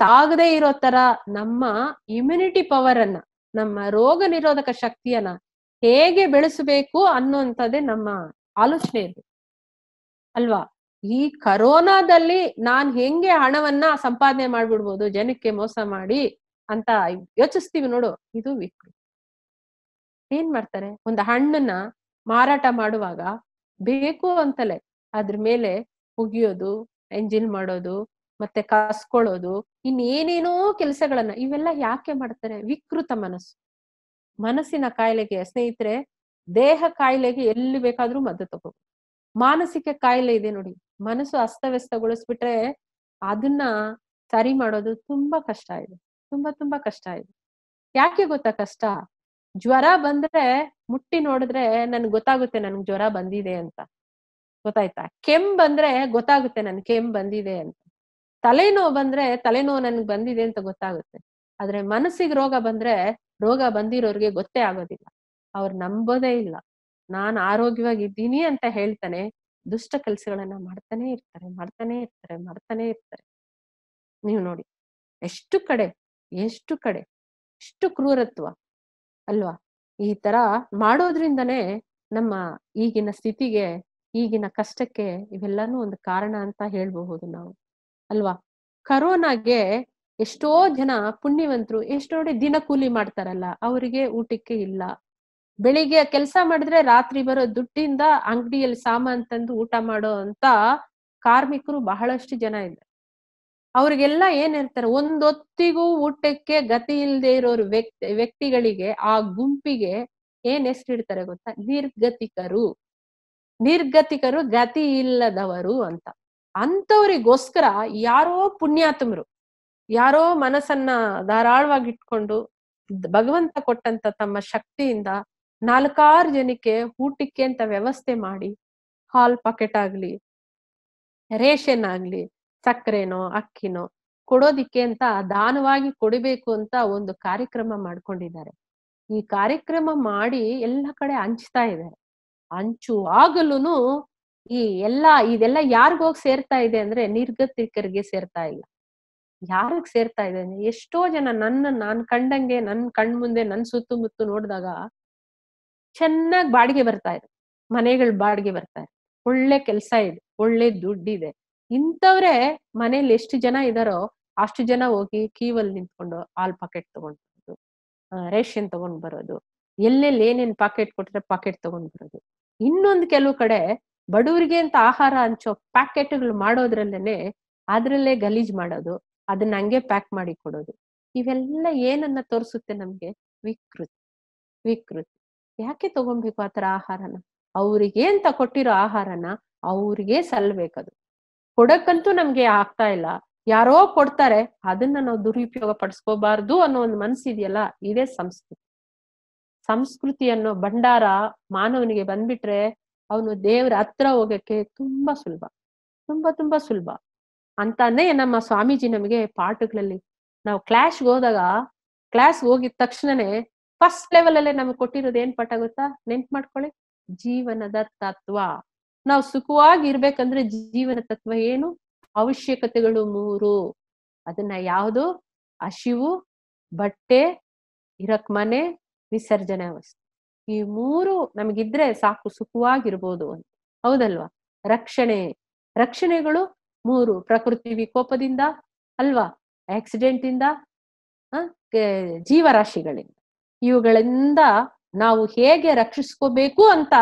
ತಾಗದೇ ಇರೋ ತರ, ನಮ್ಮ ಇಮ್ಯುನಿಟಿ ಪವರ್ ಅನ್ನ, ನಮ್ಮ ರೋಗ ನಿರೋಧಕ ಶಕ್ತಿಯನ್ನ ಹೇಗೆ ಬೆಳೆಸಬೇಕು ಅನ್ನುವಂಥದ್ದೇ ನಮ್ಮ ಆಲೋಚನೆ ಇದೆ. ಅಲ್ವಾ? ಈ ಕರೋನಾದಲ್ಲಿ ನಾನ್ ಹೆಂಗೆ ಹಣವನ್ನ ಸಂಪಾದನೆ ಮಾಡ್ಬಿಡ್ಬೋದು, ಜನಕ್ಕೆ ಮೋಸ ಮಾಡಿ ಅಂತ ಯೋಚಿಸ್ತೀವಿ ನೋಡು, ಇದು ವಿಕೃತಿ ಏನ್ ಮಾಡ್ತಾರೆ? ಒಂದು ಹಣ್ಣನ್ನ ಮಾರಾಟ ಮಾಡುವಾಗ ಬೇಕು ಅಂತಲೇ, ಅದ್ರ ಮೇಲೆ ಉಗಿಯೋದು, ಎಂಜಿನ್ ಮಾಡೋದು, ಮತ್ತೆ ಕಸ್ಕೊಳ್ಳೋದು, ಇನ್ನೇನೇನೋ ಕೆಲಸಗಳನ್ನ, ಇವೆಲ್ಲ ಯಾಕೆ ಮಾಡ್ತಾರೆ? ವಿಕೃತ ಮನಸ್ಸು. ಮನಸ್ಸಿನ ಕಾಯಿಲೆಗೆ ಸ್ನೇಹಿತರೆ, ದೇಹ ಕಾಯಿಲೆಗೆ ಎಲ್ಲಿ ಬೇಕಾದ್ರೂ ಮದ್ದು ತಗೋ ಮಾನಸಿಕ ಕಾಯಿಲೆ ಇದೆ ನೋಡಿ ಮನಸ್ಸು ಅಸ್ತವ್ಯಸ್ತಗೊಳಿಸ್ಬಿಟ್ರೆ ಅದನ್ನ ಸರಿ ಮಾಡೋದು ತುಂಬಾ ಕಷ್ಟ ಇದೆ. ತುಂಬಾ ತುಂಬಾ ಕಷ್ಟ ಇದೆ. ಯಾಕೆ ಗೊತ್ತಾ ಕಷ್ಟ? ಜ್ವರ ಬಂದ್ರೆ ಮುಟ್ಟಿ ನೋಡಿದ್ರೆ ನನ್ಗೆ ಗೊತ್ತಾಗುತ್ತೆ ನನ್ಗೆ ಜ್ವರ ಬಂದಿದೆ ಅಂತ. ಗೊತ್ತಾಯ್ತಾ? ಕೆಮ್ ಬಂದ್ರೆ ಗೊತ್ತಾಗುತ್ತೆ ನನ್ ಕೆಮ್ ಬಂದಿದೆ ಅಂತ. ತಲೆನೋವು ಬಂದ್ರೆ ತಲೆನೋವು ನನ್ಗೆ ಬಂದಿದೆ ಅಂತ ಗೊತ್ತಾಗುತ್ತೆ. ಆದ್ರೆ ಮನಸ್ಸಿಗೆ ರೋಗ ಬಂದ್ರೆ ರೋಗ ಬಂದಿರೋರ್ಗೆ ಗೊತ್ತೇ ಆಗೋದಿಲ್ಲ. ಅವ್ರು ನಂಬೋದೇ ಇಲ್ಲ. ನಾನ್ ಆರೋಗ್ಯವಾಗಿದ್ದೀನಿ ಅಂತ ಹೇಳ್ತಾನೆ. ದುಷ್ಟ ಕೆಲಸಗಳನ್ನ ಮಾಡ್ತಾನೆ ಇರ್ತಾರೆ ಮಾಡ್ತಾನೆ ಇರ್ತಾರೆ ಮಾಡ್ತಾನೆ ಇರ್ತಾರೆ. ನೀವು ನೋಡಿ, ಎಷ್ಟು ಕಡೆ ಎಷ್ಟು ಕಡೆ, ಎಷ್ಟು ಕ್ರೂರತ್ವ ಅಲ್ವಾ? ಈ ತರ ಮಾಡೋದ್ರಿಂದನೇ ನಮ್ಮ ಈಗಿನ ಸ್ಥಿತಿಗೆ, ಈಗಿನ ಕಷ್ಟಕ್ಕೆ ಇವೆಲ್ಲಾನು ಒಂದು ಕಾರಣ ಅಂತ ಹೇಳ್ಬಹುದು ನಾವು, ಅಲ್ವಾ? ಕರೋನಾಗೆ ಎಷ್ಟೋ ಜನ ಪುಣ್ಯವಂತರು, ಎಷ್ಟೋ ದಿನ ಕೂಲಿ ಮಾಡ್ತಾರಲ್ಲ, ಅವರಿಗೆ ಊಟಕ್ಕೆ ಇಲ್ಲ ಬೆಳಿಗ್ಗೆ ಕೆಲಸ ಮಾಡಿದ್ರೆ ರಾತ್ರಿ ಬರೋ ದುಡ್ಡಿಂದ ಅಂಗಡಿಯಲ್ಲಿ ಸಾಮಾನ್ ತಂದು ಊಟ ಮಾಡೋ ಅಂತ ಕಾರ್ಮಿಕರು ಬಹಳಷ್ಟು ಜನ ಇದ್ದಾರೆ. ಅವ್ರಿಗೆಲ್ಲ ಏನ್ ಹೇಳ್ತಾರೆ? ಒಂದೊತ್ತಿಗೂ ಊಟಕ್ಕೆ ಗತಿ ಇಲ್ಲದೆ ಇರೋರು ವ್ಯಕ್ತಿ, ವ್ಯಕ್ತಿಗಳಿಗೆ ಆ ಗುಂಪಿಗೆ ಏನ್ ಹೆಸರಿಡ್ತಾರೆ ಗೊತ್ತಾ? ನಿರ್ಗತಿಕರು. ನಿರ್ಗತಿಕರು ಗತಿ ಇಲ್ಲದವರು ಅಂತ. ಅಂತವ್ರಿಗೋಸ್ಕರ ಯಾರೋ ಪುಣ್ಯಾತ್ಮರು, ಯಾರೋ ಮನಸ್ಸನ್ನ ಧಾರಾಳವಾಗಿ ಇಟ್ಕೊಂಡು ಭಗವಂತ ಕೊಟ್ಟಂತ ತಮ್ಮ ಶಕ್ತಿಯಿಂದ ನಾಲ್ಕಾರು ಜನಕ್ಕೆ ಊಟಕ್ಕೆ ಅಂತ ವ್ಯವಸ್ಥೆ ಮಾಡಿ, ಹಾಲ್ ಪಾಕೆಟ್ ಆಗ್ಲಿ, ರೇಷನ್ ಆಗ್ಲಿ, ಸಕ್ಕರೆನೋ, ಅಕ್ಕಿನೋ ಕೊಡೋದಿಕ್ಕೆ ಅಂತ ದಾನವಾಗಿ ಕೊಡಬೇಕು ಅಂತ ಒಂದು ಕಾರ್ಯಕ್ರಮ ಮಾಡ್ಕೊಂಡಿದ್ದಾರೆ. ಈ ಕಾರ್ಯಕ್ರಮ ಮಾಡಿ ಎಲ್ಲ ಕಡೆ ಹಂಚ್ತಾ ಇದ್ದಾರೆ. ಹಂಚುವಾಗಲೂನು ಈ ಎಲ್ಲಾ, ಇದೆಲ್ಲ ಯಾರಿಗೋಗಿ ಸೇರ್ತಾ ಇದೆ ಅಂದ್ರೆ ನಿರ್ಗತಿಕರಿಗೆ ಸೇರ್ತಾ ಇಲ್ಲ. ಯಾರಿಗ್ ಸೇರ್ತಾ ಇದೆ ಎಷ್ಟೋ ಜನ ನನ್ನ ನಾನ್ ಕಂಡಂಗೆ, ನನ್ ಕಣ್ ಮುಂದೆ ನನ್ ಸುತ್ತಮುತ್ತ ನೋಡಿದಾಗ ಚೆನ್ನಾಗ್ ಬಾಡಿಗೆ ಬರ್ತಾ ಇದೆ. ಮನೆಗಳು ಬಾಡಿಗೆ ಬರ್ತಾ ಇದೆ. ಒಳ್ಳೆ ಕೆಲಸ ಇದೆ. ಒಳ್ಳೆ ದುಡ್ಡಿದೆ. ಇಂಥವ್ರೆ ಮನೇಲಿ ಎಷ್ಟು ಜನ ಇದಾರೋ ಅಷ್ಟು ಜನ ಹೋಗಿ ಕೀವಲ್ಲಿ ನಿಂತ್ಕೊಂಡು ಹಾಲ್ ಪಾಕೆಟ್ ತಗೊಂಡ್ ಬರೋದು ರೇಷನ್ ತಗೊಂಡ್ ಬರೋದು, ಎಲ್ಲೆಲ್ಲಿ ಏನೇನ್ ಪಾಕೆಟ್ ಕೊಟ್ಟರೆ ಪಾಕೆಟ್ ತಗೊಂಡ್ ಬರೋದು. ಇನ್ನೊಂದು ಕೆಲವು ಕಡೆ ಬಡವರಿಗೆ ಅಂತ ಆಹಾರ ಹಂಚೋ ಪ್ಯಾಕೆಟ್ಗಳು ಮಾಡೋದ್ರಲ್ಲೇನೆ ಅದ್ರಲ್ಲೇ ಗಲೀಜ್ ಮಾಡೋದು, ಅದನ್ನ ಹಂಗೆ ಪ್ಯಾಕ್ ಮಾಡಿ ಕೊಡೋದು. ಇವೆಲ್ಲ ಏನನ್ನ ತೋರಿಸುತ್ತೆ ನಮ್ಗೆ? ವಿಕೃತಿ. ವಿಕೃತಿ. ಯಾಕೆ ತಗೊಬೇಕು ತರ ಆಹಾರನ? ಅವ್ರಿಗೆ ಅಂತ ಕೊಟ್ಟಿರೋ ಆಹಾರನ ಅವ್ರಿಗೆ ಸಲ್ಬೇಕದು. ಕೊಡಕ್ಕಂತೂ ನಮ್ಗೆ ಆಗ್ತಾ ಇಲ್ಲ. ಯಾರೋ ಕೊಡ್ತಾರೆ, ಅದನ್ನ ನಾವು ದುರುಪಯೋಗ ಪಡಿಸ್ಕೋಬಾರ್ದು ಅನ್ನೋ ಒಂದು ಮನ್ಸಿದೆಯಲ್ಲ, ಇದೇ ಸಂಸ್ಕೃತಿ. ಸಂಸ್ಕೃತಿ ಅನ್ನೋ ಭಂಡಾರ ಮಾನವನಿಗೆ ಬಂದ್ಬಿಟ್ರೆ ಅವನು ದೇವ್ರ ಹತ್ರ ಹೋಗಕ್ಕೆ ತುಂಬಾ ಸುಲಭ. ತುಂಬಾ ತುಂಬಾ ಸುಲಭ. ಅಂತಾನೆ ನಮ್ಮ ಸ್ವಾಮೀಜಿ ನಮಗೆ ಪಾಠಗಳಲ್ಲಿ, ನಾವು ಕ್ಲಾಸ್ಗೆ ಹೋದಾಗ ಕ್ಲಾಸ್ ಹೋಗಿದ ತಕ್ಷಣನೇ ಫಸ್ಟ್ ಲೆವೆಲ್ ಅಲ್ಲೇ ನಮ್ಗೆ ಕೊಟ್ಟಿರೋದು ಏನ್ ಪಾಠ ಗೊತ್ತಾ? ನೆನ್ಪ್ ಮಾಡ್ಕೊಳ್ಳಿ ಜೀವನದ ತತ್ವ. ನಾವು ಸುಖವಾಗಿ ಇರ್ಬೇಕಂದ್ರೆ ಜೀವನ ತತ್ವ ಏನು? ಅವಶ್ಯಕತೆಗಳು ಮೂರು. ಅದನ್ನ ಯಾವುದು? ಹಸಿವು, ಬಟ್ಟೆ, ಇರಕ್ ಮನೆ, ವಿಸರ್ಜನೆ ವಸ್ತು ಈ ಮೂರು ನಮಗಿದ್ರೆ ಸಾಕು ಸುಖವಾಗಿರ್ಬೋದು ಅಂತ. ಹೌದಲ್ವಾ? ರಕ್ಷಣೆ. ರಕ್ಷಣೆಗಳು ಮೂರು. ಪ್ರಕೃತಿ ವಿಕೋಪದಿಂದ ಅಲ್ವಾ? ಆಕ್ಸಿಡೆಂಟ್ ಇಂದ ಜೀವರಾಶಿಗಳಿಂದ. ಇವುಗಳಿಂದ ನಾವು ಹೇಗೆ ರಕ್ಷಿಸ್ಕೋಬೇಕು ಅಂತ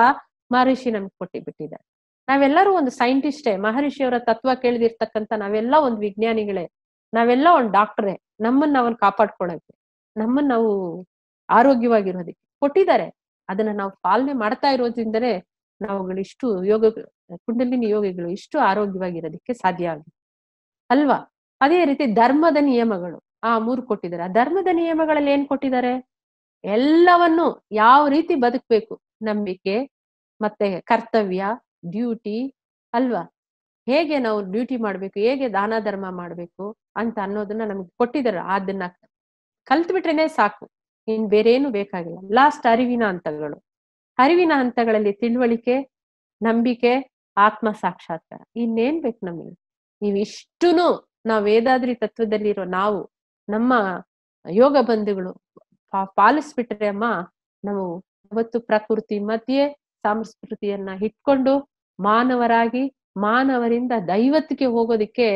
ಮಹರ್ಷಿ ನಮ್ಗೆ ಕೊಟ್ಟಿಬಿಟ್ಟಿದ್ದಾರೆ. ನಾವೆಲ್ಲರೂ ಒಂದು ಸೈಂಟಿಸ್ಟೇ, ಮಹರ್ಷಿಯವರ ತತ್ವ ಕೇಳಿದಿರ್ತಕ್ಕಂಥ ನಾವೆಲ್ಲ ಒಂದು ವಿಜ್ಞಾನಿಗಳೇ. ನಾವೆಲ್ಲ ಒಂದು ಡಾಕ್ಟ್ರೇ. ನಮ್ಮನ್ನ ಅವನ್ ಕಾಪಾಡ್ಕೊಳಕ್ಕೆ. ನಮ್ಮನ್ನ ನಾವು ಆರೋಗ್ಯವಾಗಿರೋದಕ್ಕೆ ಕೊಟ್ಟಿದ್ದಾರೆ. ಅದನ್ನ ನಾವು ಪಾಲನೆ ಮಾಡ್ತಾ ಇರೋದ್ರಿಂದನೇ ನಾವುಗಳು ಇಷ್ಟು ಯೋಗ, ಕುಂಡಲಿನಿ ಯೋಗಿಗಳು ಇಷ್ಟು ಆರೋಗ್ಯವಾಗಿರೋದಕ್ಕೆ ಸಾಧ್ಯ ಆಗಿದೆ. ಅಲ್ವಾ? ಅದೇ ರೀತಿ ಧರ್ಮದ ನಿಯಮಗಳು. ಆ ಮೂರು ಕೊಟ್ಟಿದ್ದಾರೆ. ಆ ಧರ್ಮದ ನಿಯಮಗಳಲ್ಲಿ ಏನ್ ಕೊಟ್ಟಿದ್ದಾರೆ? ಎಲ್ಲವನ್ನು ಯಾವ ರೀತಿ ಬದುಕ್ಬೇಕು? ನಂಬಿಕೆ, ಮತ್ತೆ ಕರ್ತವ್ಯ, ಡ್ಯೂಟಿ ಅಲ್ವಾ? ಹೇಗೆ ನಾವು ಡ್ಯೂಟಿ ಮಾಡ್ಬೇಕು? ಹೇಗೆ ದಾನ ಧರ್ಮ ಮಾಡ್ಬೇಕು ಅಂತ ಅನ್ನೋದನ್ನ ನಮ್ಗೆ ಕೊಟ್ಟಿದ್ದಾರೆ. ಅದನ್ನ ಕಲ್ತ್ ಬಿಟ್ರೇನೆ ಸಾಕು. ಇನ್ ಬೇರೇನು ಬೇಕಾಗಿಲ್ಲ. ಲಾಸ್ಟ್ ಅರಿವಿನ ಹಂತಗಳು. ಅರಿವಿನ ಹಂತಗಳಲ್ಲಿ ತಿಳುವಳಿಕೆ, ನಂಬಿಕೆ, ಆತ್ಮ ಸಾಕ್ಷಾತ್ಕಾರ. ಇನ್ನೇನ್ ಬೇಕು ನಮಗೆ? ಇವಿಷ್ಟುನು ನಾವು ವೇದಾದ್ರಿ ತತ್ವದಲ್ಲಿರೋ ನಾವು, ನಮ್ಮ ಯೋಗ ಬಂಧುಗಳು ಪಾಲಿಸ್ಬಿಟ್ರೆ ಅಮ್ಮ, ನಾವು ಇವತ್ತು ಪ್ರಕೃತಿ ಮಧ್ಯೆ ಸಂಸ್ಕೃತಿಯನ್ನ ಇಟ್ಕೊಂಡು ಮಾನವರಾಗಿ, ಮಾನವರಿಂದ ದೈವತ್ಗೆ ಹೋಗೋದಿಕ್ಕೆ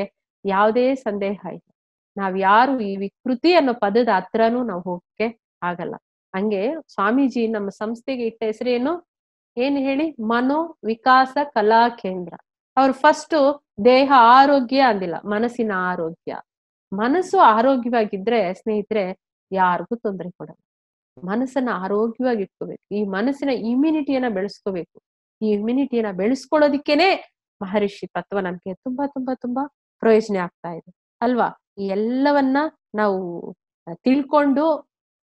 ಯಾವುದೇ ಸಂದೇಹ ಇಲ್ಲ. ನಾವ್ ಯಾರು ಈ ವಿಕೃತಿ ಅನ್ನೋ ಪದದ ಹತ್ರನೂ ನಾವು ಹೋಗಕ್ಕೆ ಆಗಲ್ಲ. ಹಂಗೆ ಸ್ವಾಮೀಜಿ ನಮ್ಮ ಸಂಸ್ಥೆಗೆ ಇಟ್ಟ ಹೆಸರೇನು? ಏನ್ ಹೇಳಿ? ಮನೋ ವಿಕಾಸ ಕಲಾ ಕೇಂದ್ರ. ಅವ್ರು ಫಸ್ಟ್ ದೇಹ ಆರೋಗ್ಯ ಅಂದಿಲ್ಲ, ಮನಸ್ಸಿನ ಆರೋಗ್ಯ. ಮನಸ್ಸು ಆರೋಗ್ಯವಾಗಿದ್ರೆ ಸ್ನೇಹಿತರೆ ಯಾರಿಗೂ ತೊಂದರೆ ಕೊಡಲ್ಲ. ಮನಸ್ಸನ್ನ ಆರೋಗ್ಯವಾಗಿ ಇಟ್ಕೋಬೇಕು ಈ ಮನಸ್ಸಿನ ಇಮ್ಯುನಿಟಿಯನ್ನ ಬೆಳೆಸ್ಕೋಬೇಕು. ಈ ಇಮ್ಯುನಿಟಿಯನ್ನ ಬೆಳೆಸ್ಕೊಳ್ಳೋದಿಕ್ಕೇನೆ ಮಹರ್ಷಿ ತತ್ವ ನಮ್ಗೆ ತುಂಬಾ ತುಂಬಾ ತುಂಬಾ ಪ್ರಯೋಜನ ಆಗ್ತಾ ಇದೆ. ಅಲ್ವಾ? ಈ ಎಲ್ಲವನ್ನ ನಾವು ತಿಳ್ಕೊಂಡು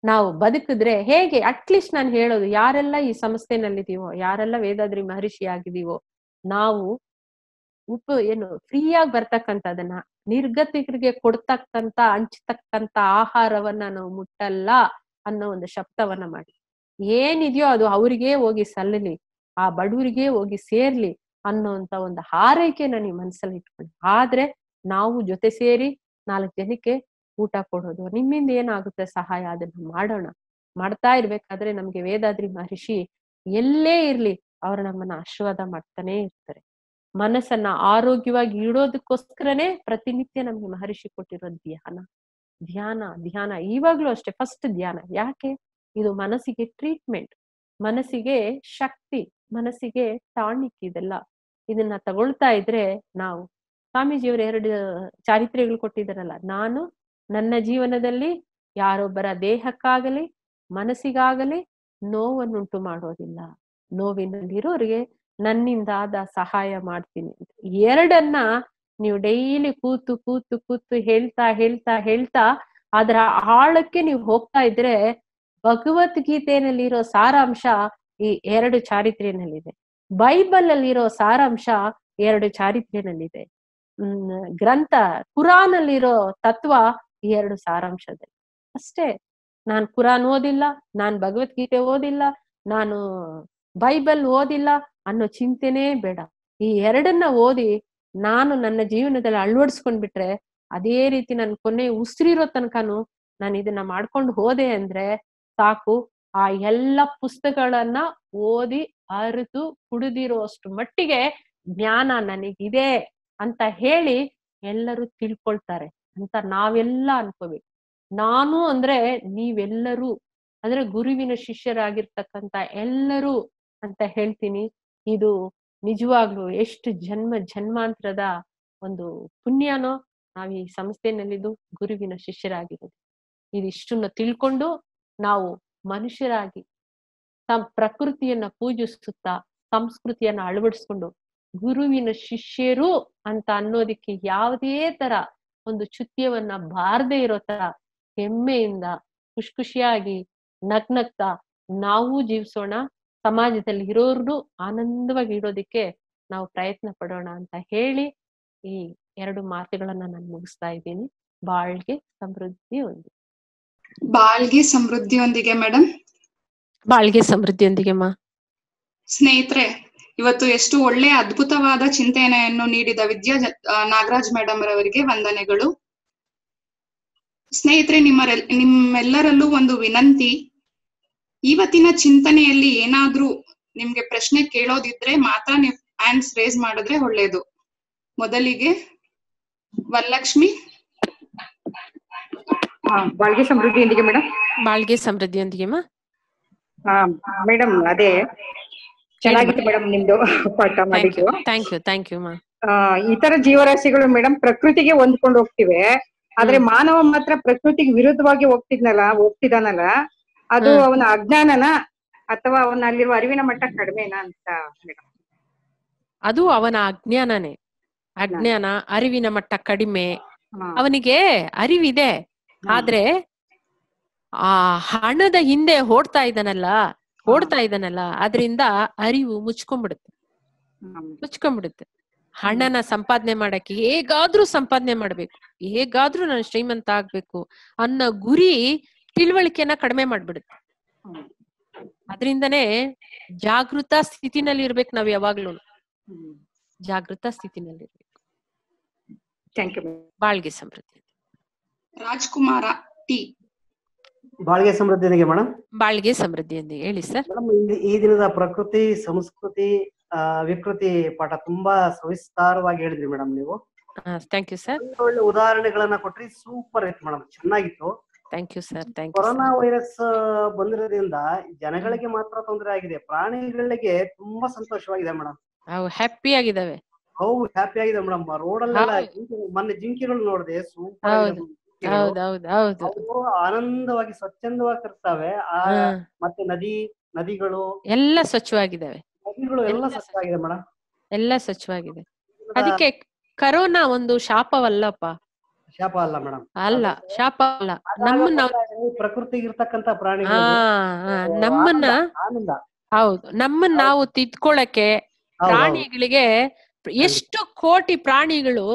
ನಾವು ಬದುಕಿದ್ರೆ ಹೇಗೆ? ಅಟ್ಲೀಸ್ಟ್ ನಾನು ಹೇಳೋದು, ಯಾರೆಲ್ಲ ಈ ಸಂಸ್ಥೆನಲ್ಲಿದೀವೋ, ಯಾರೆಲ್ಲ ವೇದಾದ್ರಿ ಮಹರ್ಷಿ ಆಗಿದೀವೋ, ನಾವು ಉಪ ಏನು ಫ್ರೀಯಾಗಿ ಬರ್ತಕ್ಕಂಥದನ್ನ ನಿರ್ಗತಿಕರಿಗೆ ಕೊಡ್ತಕ್ಕಂತ ಹಂಚ್ತಕ್ಕಂತ ಆಹಾರವನ್ನ ನಾವು ಮುಟ್ಟಲ್ಲ ಅನ್ನೋ ಒಂದು ಶಬ್ದವನ್ನ ಮಾಡಿ. ಏನಿದೆಯೋ ಅದು ಅವ್ರಿಗೆ ಹೋಗಿ ಸಲ್ಲಲಿ ಆ ಬಡವರಿಗೆ ಹೋಗಿ ಸೇರ್ಲಿ ಅನ್ನೋಂತ ಒಂದು ಹಾರೈಕೆನ ನೀವು ಮನಸ್ಸಲ್ಲಿ ಇಟ್ಕೊಳ್ಳಿ. ಆದ್ರೆ ನಾವು ಜೊತೆ ಸೇರಿ ನಾಲ್ಕು ಜನಕ್ಕೆ ಊಟ ಕೊಡೋದು, ನಿಮ್ಮಿಂದ ಏನಾಗುತ್ತೆ ಸಹಾಯ ಅದನ್ನ ಮಾಡೋಣ. ಮಾಡ್ತಾ ಇರ್ಬೇಕಾದ್ರೆ ನಮ್ಗೆ ವೇದಾದ್ರಿ ಮಹರ್ಷಿ ಎಲ್ಲೇ ಇರ್ಲಿ, ಅವ್ರು ನಮ್ಮನ್ನ ಆಶೀರ್ವಾದ ಮಾಡ್ತಾನೆ ಇರ್ತಾರೆ. ಮನಸ್ಸನ್ನ ಆರೋಗ್ಯವಾಗಿ ಇಡೋದಕ್ಕೋಸ್ಕರನೇ ಪ್ರತಿನಿತ್ಯ ನಮ್ಗೆ ಮಹರ್ಷಿ ಕೊಟ್ಟಿರೋ ಧ್ಯಾನ. ಧ್ಯಾನ ಧ್ಯಾನ. ಇವಾಗ್ಲೂ ಅಷ್ಟೇ ಫಸ್ಟ್ ಧ್ಯಾನ. ಯಾಕೆ? ಇದು ಮನಸ್ಸಿಗೆ ಟ್ರೀಟ್ಮೆಂಟ್ ಮನಸ್ಸಿಗೆ ಶಕ್ತಿ, ಮನಸ್ಸಿಗೆ ಟಾನಿಕ್ ಇದೆಲ್ಲ. ಇದನ್ನ ತಗೊಳ್ತಾ ಇದ್ರೆ ನಾವು, ಸ್ವಾಮೀಜಿಯವರು ಎರಡು ಚಾರಿತ್ರ್ಯಗಳು ಕೊಟ್ಟಿದ್ದಾರಲ್ಲ, ನಾನು ನನ್ನ ಜೀವನದಲ್ಲಿ ಯಾರೊಬ್ಬರ ದೇಹಕ್ಕಾಗಲಿ, ಮನಸ್ಸಿಗಾಗಲಿ ನೋವನ್ನುಂಟು ಮಾಡೋದಿಲ್ಲ. ನೋವಿನಲ್ಲಿರೋರಿಗೆ ನನ್ನಿಂದ ಆದ ಸಹಾಯ ಮಾಡ್ತೀನಿ ಎರಡನ್ನ ನೀವು ಡೈಲಿ ಕೂತು ಕೂತು ಕೂತು ಹೇಳ್ತಾ ಹೇಳ್ತಾ ಹೇಳ್ತಾ ಅದರ ಆಳಕ್ಕೆ ನೀವು ಹೋಗ್ತಾ ಇದ್ರೆ ಭಗವದ್ಗೀತೆಯಲ್ಲಿರೋ ಸಾರಾಂಶ ಈ ಎರಡು ಚಾರಿತ್ರ್ಯನಲ್ಲಿದೆ. ಬೈಬಲ್ ಅಲ್ಲಿರೋ ಸಾರಾಂಶ ಎರಡು ಚಾರಿತ್ರ್ಯನಲ್ಲಿದೆ. ಹ್ಮ್, ಗ್ರಂಥ ಕುರಾನ್ ಅಲ್ಲಿರೋ ತತ್ವ ಈ ಎರಡು ಸಾರಾಂಶದಲ್ಲಿ. ಅಷ್ಟೇ, ನಾನ್ ಕುರಾನ್ ಓದಿಲ್ಲ, ನಾನ್ ಭಗವದ್ಗೀತೆ ಓದಿಲ್ಲ, ನಾನು ಬೈಬಲ್ ಓದಿಲ್ಲ ಅನ್ನೋ ಚಿಂತೆನೇ ಬೇಡ. ಈ ಎರಡನ್ನ ಓದಿ ನಾನು ನನ್ನ ಜೀವನದಲ್ಲಿ ಅಳವಡಿಸ್ಕೊಂಡ್ಬಿಟ್ರೆ ಅದೇ ರೀತಿ ನನ್ ಕೊನೆ ಉಸಿರಿರೋ ತನಕನು ನಾನು ಇದನ್ನ ಮಾಡ್ಕೊಂಡು ಹೋದೆ ಅಂದ್ರೆ ಸಾಕು. ಆ ಎಲ್ಲ ಪುಸ್ತಕಗಳನ್ನ ಓದಿ ಅರಿತು ಕುಡಿದಿರೋಷ್ಟು ಮಟ್ಟಿಗೆ ಜ್ಞಾನ ನನಗಿದೆ ಅಂತ ಹೇಳಿ ಎಲ್ಲರೂ ತಿಳ್ಕೊಳ್ತಾರೆ ಅಂತ ನಾವೆಲ್ಲ ಅನ್ಕೋಬೇಕು. ನಾನು ಅಂದ್ರೆ ನೀವೆಲ್ಲರೂ, ಅಂದ್ರೆ ಗುರುವಿನ ಶಿಷ್ಯರಾಗಿರ್ತಕ್ಕಂತ ಎಲ್ಲರೂ ಅಂತ ಹೇಳ್ತೀನಿ. ಇದು ನಿಜವಾಗ್ಲು ಎಷ್ಟು ಜನ್ಮ ಜನ್ಮಾಂತರದ ಒಂದು ಪುಣ್ಯನೋ ನಾವು ಈ ಸಂಸ್ಥೆನಲ್ಲಿದ್ದು ಗುರುವಿನ ಶಿಷ್ಯರಾಗಿರೋದು. ಇದಿಷ್ಟನ್ನ ತಿಳ್ಕೊಂಡು ನಾವು ಮನುಷ್ಯರಾಗಿ ತಮ್ಮ ಪ್ರಕೃತಿಯನ್ನ ಪೂಜಿಸುತ್ತಾ ಸಂಸ್ಕೃತಿಯನ್ನ ಅಳವಡಿಸ್ಕೊಂಡು ಗುರುವಿನ ಶಿಷ್ಯರು ಅಂತ ಅನ್ನೋದಕ್ಕೆ ಯಾವುದೇ ತರ ಒಂದು ಚುತ್ಯವನ್ನ ಬಾರದೆ ಇರೋ ತರ ಹೆಮ್ಮೆಯಿಂದ ಖುಷಿ ಖುಷಿಯಾಗಿ ನಗ್ನಗ್ತಾ ನಾವು ಜೀವಿಸೋಣ ಸಮಾಜದಲ್ಲಿ ಇರೋರ್ನು ಆನಂದವಾಗಿ ಇಡೋದಿಕ್ಕೆ ನಾವು ಪ್ರಯತ್ನ ಪಡೋಣ ಅಂತ ಹೇಳಿ ಈ ಎರಡು ಮಾತುಗಳನ್ನ ನಾನು ಮುಗಿಸ್ತಾ ಇದ್ದೀನಿ. ಬಾಳ್ಗೆ ಸಮೃದ್ಧಿ ಒಂದು. ಬಾಳ್ಗೆ ಸಮೃದ್ಧಿಯೊಂದಿಗೆ ಮೇಡಮ್ ಬಾಳ್ಗೆ ಸಮೃದ್ಧಿಯೊಂದಿಗೆ ಮಾ. ಸ್ನೇಹಿತರೆ ಇವತ್ತು ಎಷ್ಟು ಒಳ್ಳೆಯ ಅದ್ಭುತವಾದ ಚಿಂತನೆಯನ್ನು ನೀಡಿದ ವಿದ್ಯಾ ನಾಗರಾಜ್ ಮೇಡಮ್ ರವರಿಗೆ ವಂದನೆಗಳು. ಸ್ನೇಹಿತರೆ ನಿಮ್ಮ ನಿಮ್ಮೆಲ್ಲರಲ್ಲೂ ಒಂದು ವಿನಂತಿ. ಇವತ್ತಿನ ಚಿಂತನೆಯಲ್ಲಿ ಏನಾದ್ರೂ ನಿಮ್ಗೆ ಪ್ರಶ್ನೆ ಕೇಳೋದಿದ್ರೆ ಮಾತ್ರ ನೀವು ಹ್ಯಾಂಡ್ಸ್ ರೇಸ್ ಮಾಡಿದ್ರೆ ಒಳ್ಳೇದು. ಮೊದಲಿಗೆ ವರಲಕ್ಷ್ಮಿ. ಹಾ ಬಾಳ್ಗೆ ಸಮೃದ್ಧಿಯೊಂದಿಗೆ ಮೇಡಮ್ ಬಾಳ್ಗೆ ಸಮೃದ್ಧಿಯೊಂದಿಗೆ ಮಾ? ಹಾ ಮೇಡಮ್ ಅದೇ. ಚೆನ್ನಾಗಿತ್ತು ಮೇಡಮ್ ನಿಮ್ದು ಪಾಠ ಥ್ಯಾಂಕ್ ಮಾಡಿದ್ದು. You thank you thank you ಮಾ. ಆ ಇತರ ಜೀವರಾಶಿಗಳು ಮೇಡಮ್ ಪ್ರಕೃತಿಗೆ ಹೊಂದ್ಕೊಂಡು ಹೋಗ್ತಿವೆ. ಆದ್ರೆ ಮಾನವ ಮಾತ್ರ ಪ್ರಕೃತಿಗೆ ವಿರುದ್ಧವಾಗಿ ಹೋಗ್ತಿದ್ನಲ್ಲ ಹೋಗ್ತಿದಾನಲ್ಲ ಅದು ಅವನ ಅಜ್ಞಾನನ ಅಥವಾ ಅವನ ಅಲ್ಲಿರುವ ಅರಿವಿನ ಮಟ್ಟ ಕಡಿಮೆನಾ ಅಂತ ಮೇಡಮ್ ಅದು ಅವನ ಅಜ್ಞಾನನೇ. ಅಜ್ಞಾನ ಅರಿವಿನ ಮಟ್ಟ ಕಡಿಮೆ. ಅವನಿಗೆ ಅರಿವಿದೆ. ಆದ್ರೆ ಆ ಹಣದ ಹಿಂದೆ ಓಡ್ತಾ ಇದ್ದಾನಲ್ಲ ಓಡ್ತಾ ಇದ್ದಾನಲ್ಲ ಅದರಿಂದ ಅರಿವು ಮುಚ್ಕೊಂಡ್ಬಿಡುತ್ತೆ. ಮುಚ್ಕೊಂಡ್ಬಿಡುತ್ತೆ. ಹಣನ ಸಂಪಾದನೆ ಮಾಡಕ್ಕೆ ಹೇಗಾದ್ರೂ ಸಂಪಾದನೆ ಮಾಡ್ಬೇಕು. ಹೇಗಾದ್ರೂ ನಾನು ಶ್ರೀಮಂತ ಆಗ್ಬೇಕು ಅನ್ನೋ ಗುರಿ ತಿಳುವಳಿಕೆನ ಕಡಿಮೆ ಮಾಡ್ಬಿಡುತ್ತೆ. ಅದರಿಂದನೇ ಜಾಗೃತ ಸ್ಥಿತಿನಲ್ಲಿ ಇರ್ಬೇಕು ನಾವ್ ಯಾವಾಗ್ಲೂ ಜಾಗೃತ ಸ್ಥಿತಿನಲ್ಲಿ ಇರ್ಬೇಕು. ಯು ಬಾಳ್ಗೆ ಸಮೃದ್ಧಿ. ರಾಜ್ಕುಮಾರ ಟಿ. ಬಾಳ್ಗೆ ಸಮೃದ್ಧಿಯೊಂದಿಗೆ ಮೇಡಮ್ ಬಾಳ್ಗೆ ಸಮೃದ್ಧಿಯೊಂದಿಗೆ ಹೇಳಿ ಸರ್. ಈ ದಿನದ ಪ್ರಕೃತಿ ಸಂಸ್ಕೃತಿ ವಿಕೃತಿ ಪಾಠ ತುಂಬಾ ಸವಿಸ್ತಾರವಾಗಿ ಹೇಳಿದ್ರಿ ಮೇಡಮ್ ನೀವು. ಥ್ಯಾಂಕ್ ಯು ಸರ್ ಒಳ್ಳೆ ಒಳ್ಳೆ ಉದಾಹರಣೆಗಳನ್ನ ಕೊಟ್ರಿ ಸೂಪರ್ ಇತ್ತು ಮೇಡಮ್ ಚೆನ್ನಾಗಿತ್ತು. Thank you sir thank corona virus ಬಂದಿರೋದ್ರಿಂದ ಜನಗಳಿಗೆ ಮಾತ್ರ ತೊಂದರೆ ಆಗಿದೆ. ಪ್ರಾಣಿಗಳಿಗೆ ತುಂಬಾ ಸಂತೋಷವಾಗಿದೆ ಮೇಡಮ್ ಅವು ಹ್ಯಾಪಿ ಆಗಿದಾವೆ ಹೌದು ಹ್ಯಾಪಿ ಆಗಿದೆ ಮೇಡಮ್ ರೋಡಲ್ಲೆಲ್ಲ ಹೌದು. ಮೊನ್ನೆ ಜಿಂಕೆಗಳು ನೋಡಿದೆ ಸೂಪರ್ ಹೌದು. ಹೌದು ಹೌದು ಹೌದು. ಆನಂದವಾಗಿ ಸ್ವಚ್ಛಂದವಾಗಿ ಕರ್ತಾವೆ ಆ ಮತ್ತೆ ನದಿ ನದಿಗಳು. ಎಲ್ಲ ಸ್ವಚ್ಛವಾಗಿದಾವೆ ನದಿಗಳು ಎಲ್ಲ ಎಲ್ಲ ಸ್ವಚ್ಛವಾಗಿದೆ ಮೇಡಮ್ ಎಲ್ಲ ಸ್ವಚ್ಛವಾಗಿದೆ. ಅದಕ್ಕೆ ಕರೋನಾ ಒಂದು ಶಾಪವಲ್ಲಪ್ಪ. ಶಾಪ ಅಲ್ಲ ಮೇಡಮ್. ಅಲ್ಲ ಶಾಪ ಅಲ್ಲ. ನಮ್ಮನ್ನ ಪ್ರಕೃತಿ ಇರ್ತಕ್ಕಂತ ಪ್ರಾಣಿ ನಮ್ಮನ್ನ ಆನಂದ ಹೌದು ನಮ್ಮನ್ನ ನಾವು ತಿದ್ಕೊಳಕ್ಕೆ. ಪ್ರಾಣಿಗಳಿಗೆ ಎಷ್ಟು ಕೋಟಿ ಪ್ರಾಣಿಗಳು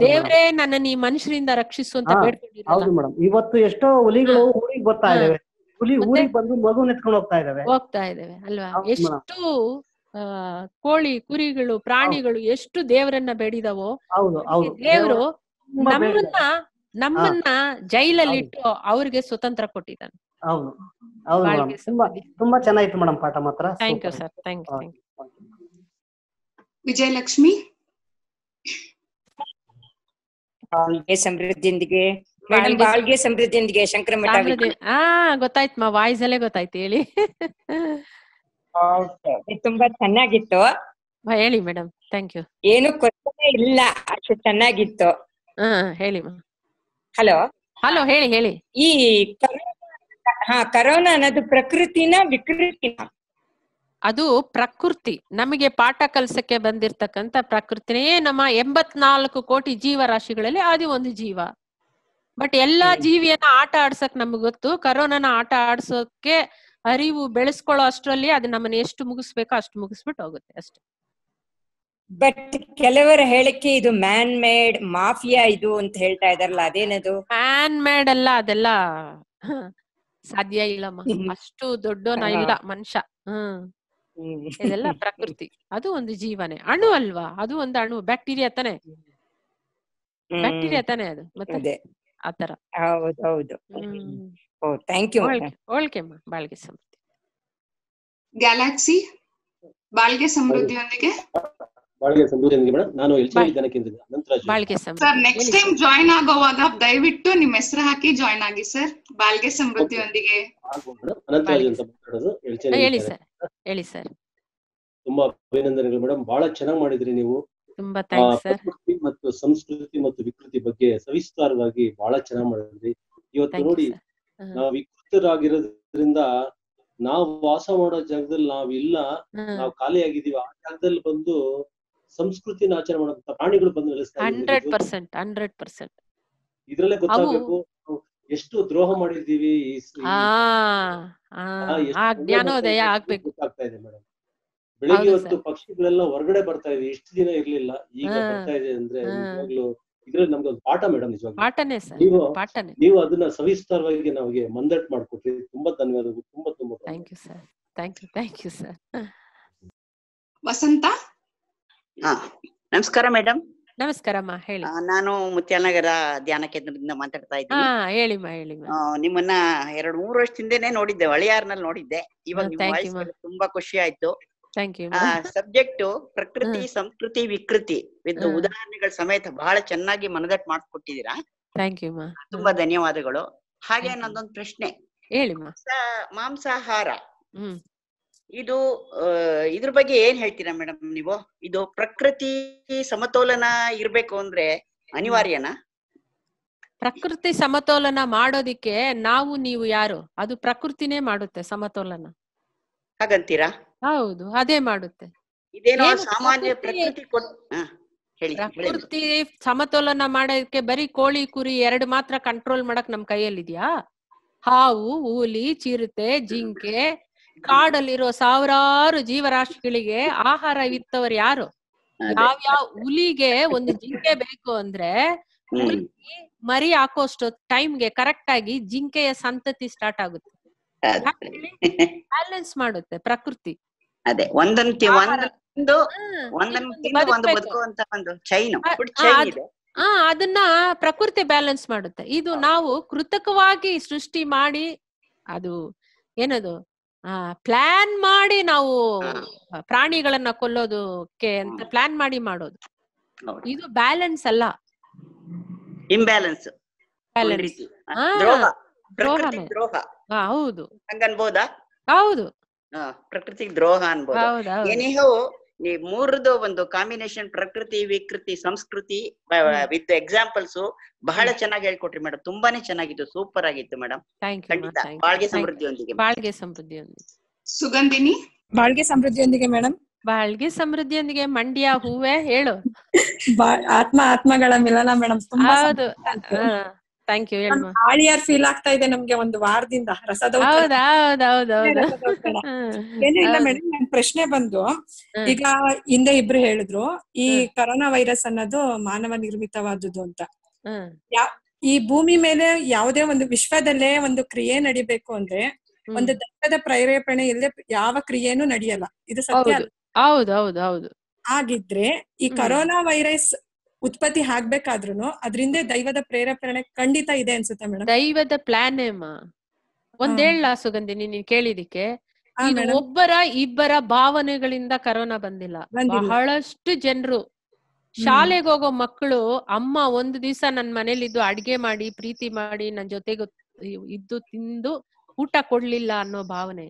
ದೇವರೇ ನನ್ನ ಈ ಮನುಷ್ಯರಿಂದ ರಕ್ಷಿಸು ಅಂತ ಹಾ, ಹೌದು ಮೇಡಮ್. ಇವತ್ತು ಎಷ್ಟೋ ಹುಲಿಗಳು ಊರಿಗೆ ಬರ್ತಾ. ಇದಾವೆ. ಹುಲಿ ಊರಿಗೆ ಬಂದು ಮಗು ಎತ್ಕೊಂಡು ಹೋಗ್ತಾ ಇದಾವೆ. ಹೋಗ್ತಾ ಇದಾವೆ ಅಲ್ವಾ? ಎಷ್ಟು ಕೋಳಿ ಕುರಿಗಳು ಪ್ರಾಣಿಗಳು ಎಷ್ಟು ದೇವರನ್ನ ಬೇಡಿದವೋ ದೇವರು. ನಮ್ಮನ್ನ ನಮ್ಮನ್ನ ಜೈಲಲ್ಲಿ ಇಟ್ಟು ಅವ್ರಿಗೆ ಸ್ವತಂತ್ರ ಕೊಟ್ಟಿದ್ದಾನೆ. ಹೌದು. ಹೌದು ತುಂಬಾ ತುಂಬಾ ಚೆನ್ನಾಗಿತ್ತು ಮೇಡಮ್ ಪಾಠ ಮಾತ್ರ. Thank you sir thank you Vijayalakshmi? ಬಾಳ್ಗೆ ಸಮೃದ್ಧಿಯೊಂದಿಗೆ ಮೇಡಮ್ ಬಾಳ್ಗೆ ಸಮೃದ್ಧಿಯೊಂದಿಗೆ ಶಂಕರ ಮಠ ಆ ಗೊತ್ತಾಯ್ತು ಮಾ ವಾಯ್ಸ್ ಅಲ್ಲೇ ಗೊತ್ತಾಯ್ತು ಹೇಳಿ. ತುಂಬಾ ಚೆನ್ನಾಗಿತ್ತು. ಹೇಳಿ ಮೇಡಮ್ ಥ್ಯಾಂಕ್ ಯು ಏನು ಕೊರತೆ ಇಲ್ಲ ಅಷ್ಟು ಚೆನ್ನಾಗಿತ್ತು. ಹಾ ಹೇಳಿ ಹಲೋ? ಹಲೋ ಹೇಳಿ ಹೇಳಿ. ಈ ಹಾ ಕರೋನಾ ಅನ್ನೋದು ಪ್ರಕೃತಿನ ವಿಕೃತಿನ. ಅದು ಪ್ರಕೃತಿ. ನಮಗೆ ಪಾಠ ಕಲ್ಸಕ್ಕೆ ಬಂದಿರ್ತಕ್ಕಂತ ಪ್ರಕೃತಿನೇ ನಮ್ಮ ಎಂಬತ್ನಾಲ್ಕು ಕೋಟಿ ಜೀವರಾಶಿಗಳಲ್ಲಿ ಅದು ಒಂದು ಜೀವ. ಬಟ್ ಎಲ್ಲಾ ಜೀವಿಯನ್ನ ಆಟ ಆಡ್ಸಕ್ ನಮ್ಗೆ ಗೊತ್ತು. ಕರೋನಾನ ಆಟ ಆಡ್ಸೋಕೆ ಅರಿವು ಬೆಳೆಸ್ಕೊಳ್ಳೋ ಅಷ್ಟರಲ್ಲಿ ಅದು ನಮ್ಮನ್ನ ಎಷ್ಟು ಮುಗಿಸ್ಬೇಕೋ ಅಷ್ಟು ಮುಗಿಸ್ಬಿಟ್ಟು ಹೋಗುತ್ತೆ ಅಷ್ಟೇ. ಬಟ್ ಕೆಲವರ ಹೇಳಿಕೆ ಇದು ಮ್ಯಾನ್ ಮೇಡ್ ಮಾಫಿಯಾ ಇದು ಅಂತ ಹೇಳ್ತಾ ಇದಾರಲ್ಲ ಅದೇನದು? ಮ್ಯಾನ್ ಮೇಡ್ ಅಲ್ಲ ಅದೆಲ್ಲ ಸಾಧ್ಯ ಇಲ್ಲಮ್ಮ. ಅಷ್ಟು ದೊಡ್ಡವನ. ಇಲ್ಲ ಮನುಷ್ಯ. ಹ್ಮ್. ಇದೆಲ್ಲ ಪ್ರಕೃತಿ. ಅದು ಒಂದು ಜೀವನೆ. ಅಣು ಅಲ್ವಾ? ಅದು ಒಂದು ಅಣು. ಬ್ಯಾಕ್ಟೀರಿಯಾ ತಾನೆ? ಬ್ಯಾಕ್ಟೀರಿಯಾ ತಾನೆ ಅದು? ಮತ್ತೆ ಆತರ ಹೌದು ಹೌದು ಓ ಥ್ಯಾಂಕ್ ಯು ಹೋಳ್ಕೆಮ್ಮ ಬಾಳ್ಗೆ ಸಮೃದ್ಧಿ. ಗ್ಯಾಲಾಕ್ಸಿ ಬಾಳ್ಗೆ ಸಮೃದ್ಧಿಯೊಂದಿಗೆ? ಬಾಳಿಗೆ ಸಮೃದ್ಧಿ ಮೇಡಮ್. ನಾನು ಎಲ್ ಜನಕೇಂದ್ರದಿಂದ ಅನಂತರಾಜ್ ಬಾಳ್ಗೆ ಸರ್. ನೆಕ್ಸ್ಟ್ ಟೈಮ್ ಜಾಯಿನ್ ಆಗೋವಾಗ ದಯವಿಟ್ಟು ನಿಮ್ಮ ಹೆಸರು ಹಾಕಿ ಜಾಯಿನ್ ಆಗಿ ಸರ್. ಬಾಳ್ಗೆ ಸಮೃದ್ಧಿಯೊಂದಿಗೆ ಅನಂತರಾಜ್ ಅಂತ ಮಾತಾಡೋದು. ಹೇಳಿ ಸರ್. ಹೇಳಿ ಸರ್. ತುಂಬಾ ಅಭಿನಂದನೆಗಳು ಮೇಡಮ್. ಬಹಳ ಚೆನ್ನಾಗಿ ಮಾಡಿದ್ರಿ ನೀವು. ತುಂಬಾ ಥ್ಯಾಂಕ್ಸ್ ಸರ್. ಪ್ರಕೃತಿ ಮತ್ತು ಸಂಸ್ಕೃತಿ ಮತ್ತು ವಿಕೃತಿ ಬಗ್ಗೆ ಸವಿಸ್ತಾರವಾಗಿ ಬಹಳ ಚೆನ್ನಾಗಿ ಮಾಡಿದ್ರಿ. ಇವತ್ತು ನೋಡಿ ನಾವು ವಿಕೃತರಾಗಿರೋದ್ರಿಂದ ನಾವು ವಾಸ ಮಾಡೋ ಜಾಗದಲ್ಲಿ ನಾವ್ ಇಲ್ಲ ನಾವು ಖಾಲಿ ಆಗಿದೀವಿ ಆ ಜಾಗದಲ್ಲಿ ಬಂದು ಸಂಸ್ಕೃತಿನ ಆಚರಣೆ ಮಾಡುವಂತ ಪ್ರಾಣಿಗಳು ಬಂದು ಇದರಲ್ಲೇ ಹಂಡ್ರೆಡ್. Percent hundred percent. ಇದ್ರಲ್ಲೇ ಗೊತ್ತಾಗಬೇಕು ಎಷ್ಟು ದ್ರೋಹ ಮಾಡಿದ್ದೀವಿ ಜ್ಞಾನೋದಯ ಆಗ್ಬೇಕು. ಗೊತ್ತಾಗ್ತಾ ಇದೆ ಮೇಡಮ್. ಬೆಳಿಗ್ಗೆ ಹೊತ್ತು ಪಕ್ಷಿಗಳೆಲ್ಲ ಹೊರಗಡೆ ಬರ್ತಾ ಇದೆ ಇಷ್ಟು ದಿನ ಇರ್ಲಿಲ್ಲ ಈಗ. ಬರ್ತಾ ಇದೆ ಅಂದ್ರೆ. ನಿಜವಾಗ್ಲು ಇದ್ರಲ್ಲಿ ನಮ್ಗೆ ಒಂದು ಪಾಠ ಮೇಡಮ್ ನಿಜವಾಗ್ಲು. ಪಾಠನೇ ಸರ್ ನೀವು ನೀವು ಅದನ್ನ ಸವಿಸ್ತಾರವಾಗಿ ನಮಗೆ ಮಂದಟ್ ಮಾಡ್ಕೊಟ್ರಿ. ತುಂಬಾ ಧನ್ಯವಾದಗಳು ತುಂಬಾ ತುಂಬಾ thank you sir thank you thank you sir Vasantha? ಹಾ ನಮಸ್ಕಾರ ಮೇಡಮ್ ನಮಸ್ಕಾರಮ್ಮ ಹೇಳಿ. ನಾನು ಮುತ್ಯಾನಗರ ಧ್ಯಾನ ಕೇಂದ್ರದಿಂದ ಮಾತಾಡ್ತಾ ಇದ್ದೀನಿ. ಹೇಳಿಮ್ಮ ಹೇಳಿಮ್ಮ ನಿಮ್ಮನ್ನ ಎರಡ್ ಮೂರು ವರ್ಷದಿಂದನೇ ನೋಡಿದ್ದೆ ಒಳೆಯಾರ್ನಲ್ಲಿ ನೋಡಿದ್ದೆ. ಇವಾಗ ತುಂಬಾ ಖುಷಿ ಆಯ್ತು. ಸಬ್ಜೆಕ್ಟ್ ಪ್ರಕೃತಿ ಸಂಸ್ಕೃತಿ ವಿಕೃತಿ ವಿತ್. ಉದಾಹರಣೆಗಳ ಸಮೇತ ಬಹಳ ಚೆನ್ನಾಗಿ ಮನದಟ್ಟು ಮಾಡ್ಕೊಟ್ಟಿದ್ದೀರಾ? ಥ್ಯಾಂಕ್ ಯು ಮಾ ತುಂಬಾ ಧನ್ಯವಾದಗಳು. ಹಾಗೆ ನಂದೊಂದು ಪ್ರಶ್ನೆ. ಸ- ಮಾಂಸಾಹಾರ ಇದು ಇದ್ರ ಬಗ್ಗೆ ಏನ್ ಹೇಳ್ತೀರಾ ಮೇಡಮ್ ನೀವು? ಇದು ಪ್ರಕೃತಿ ಸಮತೋಲನ ಇರ್ಬೇಕು ಅಂದ್ರೆ ಅನಿವಾರ್ಯನಾ? ಪ್ರಕೃತಿ ಸಮತೋಲನ ಮಾಡೋದಿಕ್ಕೆ ನಾವು ನೀವು ಯಾರು? ಅದು ಪ್ರಕೃತಿನೇ ಮಾಡುತ್ತೆ ಸಮತೋಲನ. ಹಾಗಂತೀರಾ? ಹೌದು ಅದೇ ಮಾಡುತ್ತೆ. ಇದೇನೋ ಸಾಮಾನ್ಯ ಪ್ರಕೃತಿ- ಪ್ರಕೃತಿ ಸಮತೋಲನ ಮಾಡೋದಕ್ಕೆ ಬರೀ ಕೋಳಿ ಕುರಿ ಎರಡು ಮಾತ್ರ ಕಂಟ್ರೋಲ್ ಮಾಡಕ್ ನಮ್ ಕೈಯಲ್ಲಿದ್ಯಾ? ಹಾವು ಹುಲಿ ಚಿರತೆ ಜಿಂಕೆ ಕಾಡಲ್ಲಿರೋ ಸಾವಿರಾರು ಜೀವರಾಶಿಗಳಿಗೆ ಆಹಾರ ಇತ್ತವರು ಯಾರು. ಯಾವ್ಯಾವ ಹುಲಿಗೆ ಒಂದು ಜಿಂಕೆ ಬೇಕು ಅಂದ್ರೆ ಮರಿ ಹಾಕೋಷ್ಟು ಟೈಮ್ಗೆ ಕರೆಕ್ಟ್ ಆಗಿ ಜಿಂಕೆಯ ಸಂತತಿ ಸ್ಟಾರ್ಟ್ ಆಗುತ್ತೆ. ಬ್ಯಾಲೆನ್ಸ್ ಮಾಡುತ್ತೆ ಪ್ರಕೃತಿ. ಅದೇ. ಒಂದೊಂದ್ ತಿ- ಆಹಾರ. ಒಂದೊಂದು ತಿಂದು ಹಾ, ಒಂದನ್ನು ಇನ್ನೊಂದು ತಿಂದು ಒಂದು ಒಂದು ಚೈನ್ ಆ- ಅದನ್ನ ಪ್ರಕೃತಿ ಬ್ಯಾಲೆನ್ಸ್ ಮಾಡುತ್ತೆ. ಇದು ನಾವು ಕೃತಕವಾಗಿ ಸೃಷ್ಟಿ ಮಾಡಿ ಅದು ಏನದು? ಪ್ಲಾನ್ ಮಾಡಿ ನಾವು. ಪ್ರಾಣಿಗಳನ್ನ ಕೊಲ್ಲೋದಕ್ಕೆ ಅಂತ ಪ್ಲಾನ್ ಮಾಡಿ ಮಾಡೋದು. ಇದು ಬ್ಯಾಲೆನ್ಸ್ ಅಲ್ಲ. ಇಂಬ್ಯಾಲೆನ್ಸ್ ಹೌದು. ಹೌದು. ಪ್ರಕೃತಿ ಪ್ರಕೃತಿಗೆ ದ್ರೋಹ ಅನ್ಬೋದು. ಈ ಮೂರದು ಒಂದು ಕಾಂಬಿನೇಷನ್ ಪ್ರಕೃತಿ ವಿಕೃತಿ ಸಂಸ್ಕೃತಿ ವಿತ್ ಎಕ್ಸಾಂಪಲ್ಸ್ ಬಹಳ ಚೆನ್ನಾಗಿ ಹೇಳ್ಕೊಟ್ರಿ ಮೇಡಮ್ ತುಂಬಾನೇ ಚೆನ್ನಾಗಿತ್ತು ಸೂಪರ್ ಆಗಿತ್ತು ಮೇಡಮ್ ಥ್ಯಾಂಕ್ ಯು ಖಂಡಿತ. ಬಾಳ್ಗೆ ಸಮೃದ್ಧಿಯೊಂದಿಗೆ. ಬಾಳ್ಗೆ ಸಮೃದ್ಧಿಯೊಂದಿಗೆ. ಸುಗಂಧಿನಿ? ಬಾಳ್ಗೆ ಸಮೃದ್ಧಿಯೊಂದಿಗೆ ಮೇಡಮ್ ಬಾಳ್ಗೆ ಸಮೃದ್ಧಿಯೊಂದಿಗೆ ಮಂಡ್ಯ ಹೂವೆ ಹೇಳು. [laughs] ಆತ್ಮ ಆತ್ಮಗಳ ಮಿಲನ ಮೇಡಮ್ ತುಂಬಾ ಹೌದು. ಥ್ಯಾಂಕ್ ಯು ಆಳಿಯಾರ್ ಫೀಲ್ ಆಗ್ತಾ ಇದೆ ನಮ್ಗೆ ಒಂದು ವಾರದಿಂದ. ರಸದ ಹೌದ ಹೌದು ಹೌದು ಹೌದು ರಸದೌತಣ. ಏನೂ ಇಲ್ಲ. ಮೇಡಮ್ ಪ್ರಶ್ನೆ ಬಂದು ಈಗ ಹಿಂದೆ ಇಬ್ರು ಹೇಳಿದ್ರು ಈ. ಕರೋನಾ ವೈರಸ್ ಅನ್ನೋದು ಮಾನವ ನಿರ್ಮಿತವಾದದ್ದು ಅಂತ. ಈ ಭೂಮಿ ಮೇಲೆ ಯಾವುದೇ ಒಂದು ವಿಶ್ವದಲ್ಲೇ ಒಂದು ಕ್ರಿಯೆ ನಡಿಬೇಕು ಅಂದ್ರೆ ಒಂದು ದೈವದ ಪ್ರೇರೇಪಣೆ ಇಲ್ಲದೆ ಯಾವ ಕ್ರಿಯೆನೂ ನಡೆಯಲ್ಲ. ಇದು ಸತ್ಯ ಹೌದು. ಹೌದು ಆಗಿದ್ರೆ ಈ. ಕರೋನಾ ವೈರಸ್ ಉತ್ಪತ್ತಿ ಆಗ್ಬೇಕಾದ್ರೂ ಅದರಿಂದ ದೈವದ ಪ್ರೇರೇಪಣೆ ಖಂಡಿತ ಇದೆ ಅನ್ಸುತ್ತೆ ಮೇಡಮ್? ದೈವದ ಪ್ಲಾನ್ ಒಂದ್. ಹೇಳ ಸುಗಂಧಿ ನೀನ್ ಕೇಳಿದಿಕ್ಕೆ ಒಬ್ಬರ ಇಬ್ಬರ ಭಾವನೆಗಳಿಂದ ಕರೋನಾ ಬಂದಿಲ್ಲ. ಬಹಳಷ್ಟು ಜನರು ಶಾಲೆಗೆ ಹೋಗೋ ಮಕ್ಕಳು ಅಮ್ಮ ಒಂದು ದಿವಸ ನನ್ ಮನೇಲಿದ್ದು ಅಡ್ಗೆ ಮಾಡಿ ಪ್ರೀತಿ ಮಾಡಿ ನನ್ ಜೊತೆಗೆ ಇದ್ದು ತಿಂದು ಊಟ ಕೊಡ್ಲಿಲ್ಲ ಅನ್ನೋ ಭಾವನೆ.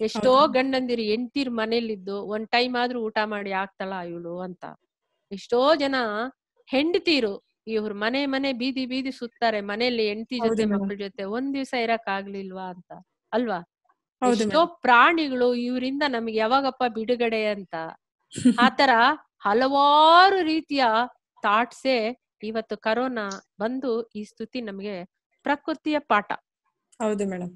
ಎಷ್ಟೋ ಗಂಡಂದಿರಿ ಹೆಂಡ್ತಿರ್ ಮನೇಲಿದ್ದು ಒಂದ್ ಟೈಮ್ ಆದ್ರೂ ಊಟ ಮಾಡಿ ಆಗ್ತಾಳ ಇವಳು ಅಂತ. ಎಷ್ಟೋ ಜನ ಹೆಂಡತಿರು ಇವ್ರ ಮನೆ ಮನೆ ಬೀದಿ ಬೀದಿ ಸುತ್ತಾರೆ ಮನೇಲಿ ಹೆಂಡತಿ ಜೊತೆ. ಮಕ್ಕಳ ಜೊತೆ ಒಂದ್ ದಿವ್ಸ ಇರಕ್ ಆಗ್ಲಿಲ್ವಾ ಅಂತ. ಅಲ್ವಾ? ಎಷ್ಟೋ ಪ್ರಾಣಿಗಳು ಇವರಿಂದ ನಮ್ಗೆ ಯಾವಾಗಪ್ಪ ಬಿಡುಗಡೆ ಅಂತ. [laughs] ಆತರ ಹಲವಾರು ರೀತಿಯ ಥಾಟ್ಸೇ ಇವತ್ತು ಕರೋನಾ ಬಂದು ಈ ಸ್ತುತಿ ನಮ್ಗೆ ಪ್ರಕೃತಿಯ ಪಾಠ. ಹೌದು ಮೇಡಮ್.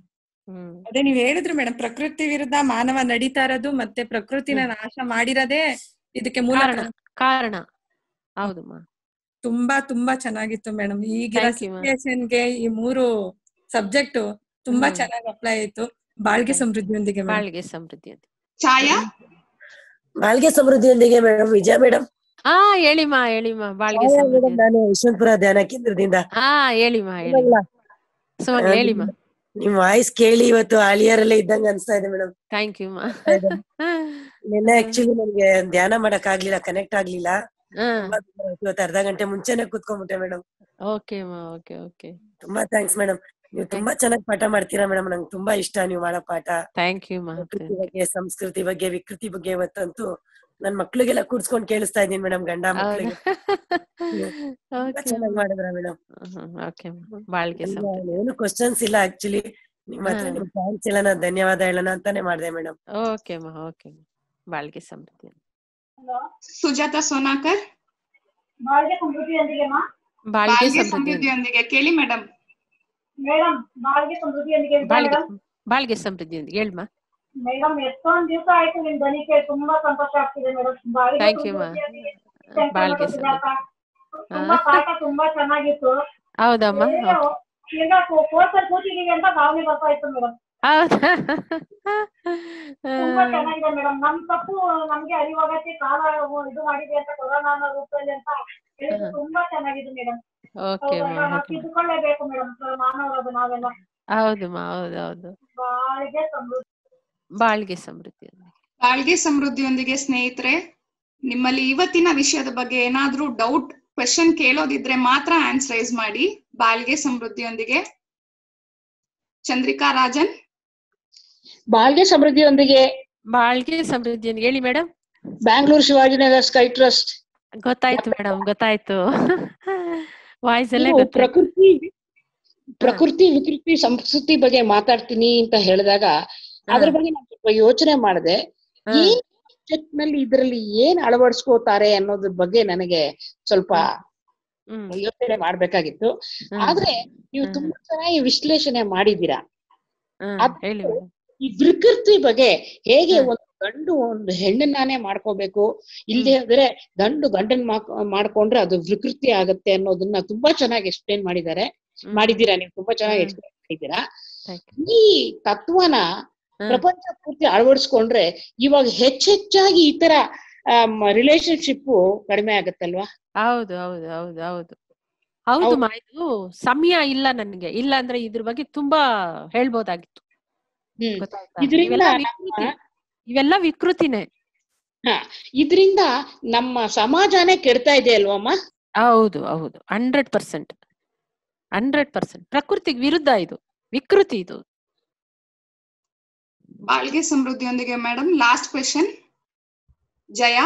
ಅದೇ ನೀವ್ ಹೇಳಿದ್ರು ಮೇಡಮ್ ಪ್ರಕೃತಿ ವಿರುದ್ಧ ಮಾನವ ನಡೀತಾ ಇರೋದು ಮತ್ತೆ ಪ್ರಕೃತಿನ ನಾಶ ಮಾಡಿರೋದೇ ಇದಕ್ಕೆ ಮೂಲ ಕಾರಣ ಹೌದು ತುಂಬಾ ತುಂಬಾ ಚೆನ್ನಾಗಿತ್ತು ಮೇಡಮ್. ಈಗ ಸಿಚುಯೇಷನ್ಗೆ ಈ ಮೂರು ಸಬ್ಜೆಕ್ಟ್ ತುಂಬಾ. ಚೆನ್ನಾಗಿ ಅಪ್ಲೈ ಆಯ್ತು. ಬಾಳ್ಗೆ ಸಮೃದ್ಧಿಯೊಂದಿಗೆ ಬಾಳ್ಗೆ ಸಮೃದ್ಧಿ ಅಂತ ಛಾಯಾ ಬಾಳ್ಗೆ ಸಮೃದ್ಧಿಯೊಂದಿಗೆ ಮೇಡಮ್ ವಿಜಯ ಮೇಡಮ್. ಹಾ ಹೇಳಿಮ್ಮ ಹೇಳಿಮ್ಮ ಬಾಳ್ಗೆ ಸಮೃದ್ಧಿ ನಾನು ಯಶವಂತಪುರ ಧ್ಯಾನ ಕೇಂದ್ರದಿಂದ. ಹಾ ಹೇಳಿಮ್ಮ ಹೇಳಿ ಸುಮಂಗ್ಲ. ಹೇಳಿಮ್ಮ ನಿಮ್ ವಾಯ್ಸ್ ಕೇಳಿ ಇವತ್ತು ಆಳಿಯರಲ್ಲೇ ಇದ್ದಂಗ ಅನ್ಸ್ತಾ ಇದೆ ಮೇಡಮ್. ಥ್ಯಾಂಕ್ ಯು ಮಾ. ನಿನ್ನೆ ಆಕ್ಚುಲಿ ನನ್ಗೆ ಧ್ಯಾನ ಮಾಡಕ್ ಆಗ್ಲಿಲ್ಲ ಕನೆಕ್ಟ್ ಆಗ್ಲಿಲ್ಲ. ಇವತ್ತು ಅರ್ಧ ಗಂಟೆ ಮುಂಚೆನೆ ಕುತ್ಕೊಂಡ್ಬಿಟ್ಟೆ ಮೇಡಮ್. ಓಕೆ ಮಾ ಓಕೆ ಓಕೆ ತುಂಬಾ ಥ್ಯಾಂಕ್ಸ್ ಮೇಡಮ್. ನೀವು ತುಂಬಾ ಚೆನ್ನಾಗಿ ಪಾಠ ಮಾಡ್ತೀರಾ ಮೇಡಮ್. ನಂಗೆ ತುಂಬಾ ಇಷ್ಟ ನೀವು ಮಾಡೋ ಪಾಠ. ಥ್ಯಾಂಕ್ ಯು ಬಗ್ಗೆ ಸಂಸ್ಕೃತಿ ಬಗ್ಗೆ ವಿಕೃತಿ ಬಗ್ಗೆ ಇವತ್ತಂತೂ ನನ್ ಮಕ್ಳಿಗೆಲ್ಲ ಕೂರ್ಸ್ಕೊಂಡ್ ಕೇಳಿಸ್ತಾ ಇದೀನಿ ಮೇಡಮ್ ಗಂಡ ಮಕ್ಳಿಗೆ. ಚೆನ್ನಾಗಿ ಮಾಡಿದ್ರ ಮೇಡಮ್. ಓಕೆ ಬಾಳ್ಗೆ ಸಮೃದ್ಧಿ ಏನು ಕ್ವಶನ್ಸ್ ಇಲ್ಲ ಆಕ್ಚುಲಿ ನಿಮ್ ಹತ್ರ. ನಿಮ್ ಥ್ಯಾಂಕ್ಸ್ ಹೇಳೋಣ ಧನ್ಯವಾದ ಹೇಳೋಣ ಅಂತಾನೆ ಮಾಡಿದೆ ಮೇಡಮ್. ಓಕೆ ಮಾ ಓಕೆ ಬಾಳ್ಗೆ ಸಮೃದ್ಧಿ. ಸುಜಾತ ಸೋನಾಕರ್. ಬಾಳ್ಗೆ ಸಮೃದ್ಧಿಯೊಂದಿಗೆ ಮಾ ಬಾಳ್ಗೆ ಬಾಳ್ಗೆ ಸಮೃದ್ಧಿ. ಸಮೃದ್ಧಿಯೊಂದಿಗೆ ಕೇಳಿ ಮೇಡಮ್. ಮೇಡಮ್ ಬಾಳ್ಗೆ ಸಮೃದ್ಧಿಯೊಂದಿಗೆ ಬಾಳ್ಗೆ ಬಾಳ್ಗೆ ಸಮೃದ್ಧಿಯೊಂದಿಗೆ ಹೇಳ್ಮಾ? ಮೇಡಮ್ ಎಷ್ಟೊಂದ್ ದಿವಸ ಆಯ್ತು ನಿಮ್ ಧ್ವನಿ ಕೇಳಿ ತುಂಬಾ ಸಂತೋಷ ಆಗ್ತಿದೆ ಮೇಡಮ್. ಸಮೃದ್ಧಿಯೊಂದಿಗೆ ಶಂಕರ್ ಬಾಳ್ಗೆ ತುಂಬಾ. ಪಾಠ ತುಂಬಾ ಚೆನ್ನಾಗಿತ್ತು. ಹೌದಮ್ಮ. ಈಗ ಕೋರ್ಸಲ್ಲಿ ಕೂತಿದೀವಿ ಅಂತ ಭಾವನೆ ಬರ್ತಾ ಇತ್ತು ಮೇಡಮ್. ಹೌದಾ. ತುಂಬಾ ಚೆನ್ನಾಗಿದೆ ಮೇಡಮ್. ನಮ್ ತಪ್ಪು ನಮ್ಗೆ ಅರಿವಾಗಕ್ಕೆ ಕಾಲ ಇದು ಮಾಡಿದೆ ಅಂತ ಕೊರೋನಾ ಅನ್ನೋ ರೂಪದಲ್ಲಿ ಅಂತ ತುಂಬಾ ಚೆನ್ನಾಗಿದೆ ಮೇಡಮ್. ಓಕೆ ಮಾ ನಾವು ಓಕೆ ತಿದ್ದುಕೊಳ್ಳೇಬೇಕು ಮೇಡಮ್ ಮಾನವರದು ನಾವೆಲ್ಲ. ಹೌದು ಮಾ ಹೌದು ಹೌದು. ಬಾಳ್ಗೆ ಸಮೃದ್ಧಿ. ಬಾಳ್ಗೆ ಸಮೃದ್ಧಿಯೊಂದಿಗೆ. ಬಾಳ್ಗೆ ಸಮೃದ್ಧಿಯೊಂದಿಗೆ ಸ್ನೇಹಿತರೆ ನಿಮ್ಮಲ್ಲಿ ಇವತ್ತಿನ ವಿಷಯದ ಬಗ್ಗೆ ಏನಾದ್ರೂ ಡೌಟ್ ಕ್ವೆಶನ್ ಕೇಳೋದಿದ್ರೆ ಮಾತ್ರ ಆನ್ಸ್ ರೈಸ್ ಮಾಡಿ. ಬಾಳ್ಗೆ ಸಮೃದ್ಧಿಯೊಂದಿಗೆ. ಚಂದ್ರಿಕಾ ರಾಜನ್? ಬಾಳ್ಗೆ ಸಮೃದ್ಧಿಯೊಂದಿಗೆ. ಬಾಳ್ಗೆ ಸಮೃದ್ಧಿಯೊಂದಿಗೆ. ಹೇಳಿ madam Bangalore Shivajinagar sky trust ಗೊತ್ತಾಯ್ತು ಮೇಡಮ್ ಗೊತ್ತಾಯ್ತು. [laughs] ವಾಯ್ಸ್ ಅಲ್ಲೇ ಪ್ರಕೃತಿ ಪ್ರಕೃತಿ ವಿಕೃತಿ ಸಂಸ್ಕೃತಿ ಬಗ್ಗೆ ಮಾತಾಡ್ತೀನಿ ಅಂತ ಹೇಳಿದಾಗ ಅದ್ರ ಬಗ್ಗೆ ನಾನು ಸ್ವಲ್ಪ ಯೋಚನೆ ಮಾಡಿದೆ. ಈ ಸಬ್ಜೆಕ್ಟ್ನಲ್ಲಿ ಇದರಲ್ಲಿ ಏನ್ ಅಳವಡಿಸ್ಕೋತಾರೆ ಅನ್ನೋದ್ರ ಬಗ್ಗೆ ನನಗೆ ಸ್ವಲ್ಪ ಯೋಚನೆ ಮಾಡ್ಬೇಕಾಗಿತ್ತು. ಆದ್ರೆ ನೀವು ತುಂಬಾ ಚೆನ್ನಾಗಿ ವಿಶ್ಲೇಷಣೆ ಮಾಡಿದೀರಾ ಈ ವಿಕೃತಿ ಬಗ್ಗೆ ಹೇಗೆ ಒಂದು ಗಂಡು ಒಂದು ಹೆಣ್ಣನ್ನಾನೇ ಮಾಡ್ಕೋಬೇಕು ಇಲ್ಲದೆ ಆದ್ರೆ ಗಂಡು ಗಂಡನ್ ಮಾಡ್ಕೊಂಡ್ರೆ ಅದು ವಿಕೃತಿ ಆಗತ್ತೆ ಅನ್ನೋದನ್ನ ತುಂಬಾ ಚೆನ್ನಾಗಿ ಎಕ್ಸ್ಪ್ಲೇನ್ ಮಾಡಿದ್ದಾರೆ. ಮಾಡಿದ್ದೀರಾ ನೀವು? ತುಂಬಾ ಚೆನ್ನಾಗಿ ಎಕ್ಸ್ಪ್ಲೇನ್ ಮಾಡಿದ್ದೀರಾ? ಈ ತತ್ವನ ಪ್ರಪಂಚ ಪೂರ್ತಿ ಅಳವಡಿಸ್ಕೊಂಡ್ರೆ ಇವಾಗ ಹೆಚ್ಚೆಚ್ಚಾಗಿ ಈ ತರ ರಿಲೇಶನ್ಶಿಪ್ ಕಡಿಮೆ ಆಗತ್ತಲ್ವಾ? ಹೌದು ಹೌದು ಹೌದು ಹೌದು. ಹೌದು ಮಾ ಇದು ಸಮಯ ಇಲ್ಲ ನನ್ಗೆ. ಇಲ್ಲ ಅಂದ್ರೆ ಇದ್ರ ಬಗ್ಗೆ ತುಂಬಾ ಹೇಳ್ಬೋದಾಗಿತ್ತು. ಇದ್ರಿಂದ ಇವೆಲ್ಲ ವಿಕೃತಿನೇ. ಹ ಇದರಿಂದ ನಮ್ಮ ಸಮಾಜನೇ ಕೆಡ್ತಾ ಇದೆ ಅಲ್ವಮ್ಮ ಹೌದು ಹೌದು. ಹಂಡ್ರೆಡ್ ಪರ್ಸೆಂಟ್ ಹಂಡ್ರೆಡ್ ಪರ್ಸೆಂಟ್ ಪ್ರಕೃತಿಗೆ ವಿರುದ್ಧ ಇದು. ವಿಕೃತಿ ಇದು. ಬಾಳ್ಗೆ ಸಮೃದ್ಧಿಯೊಂದಿಗೆ madam last question Jaya?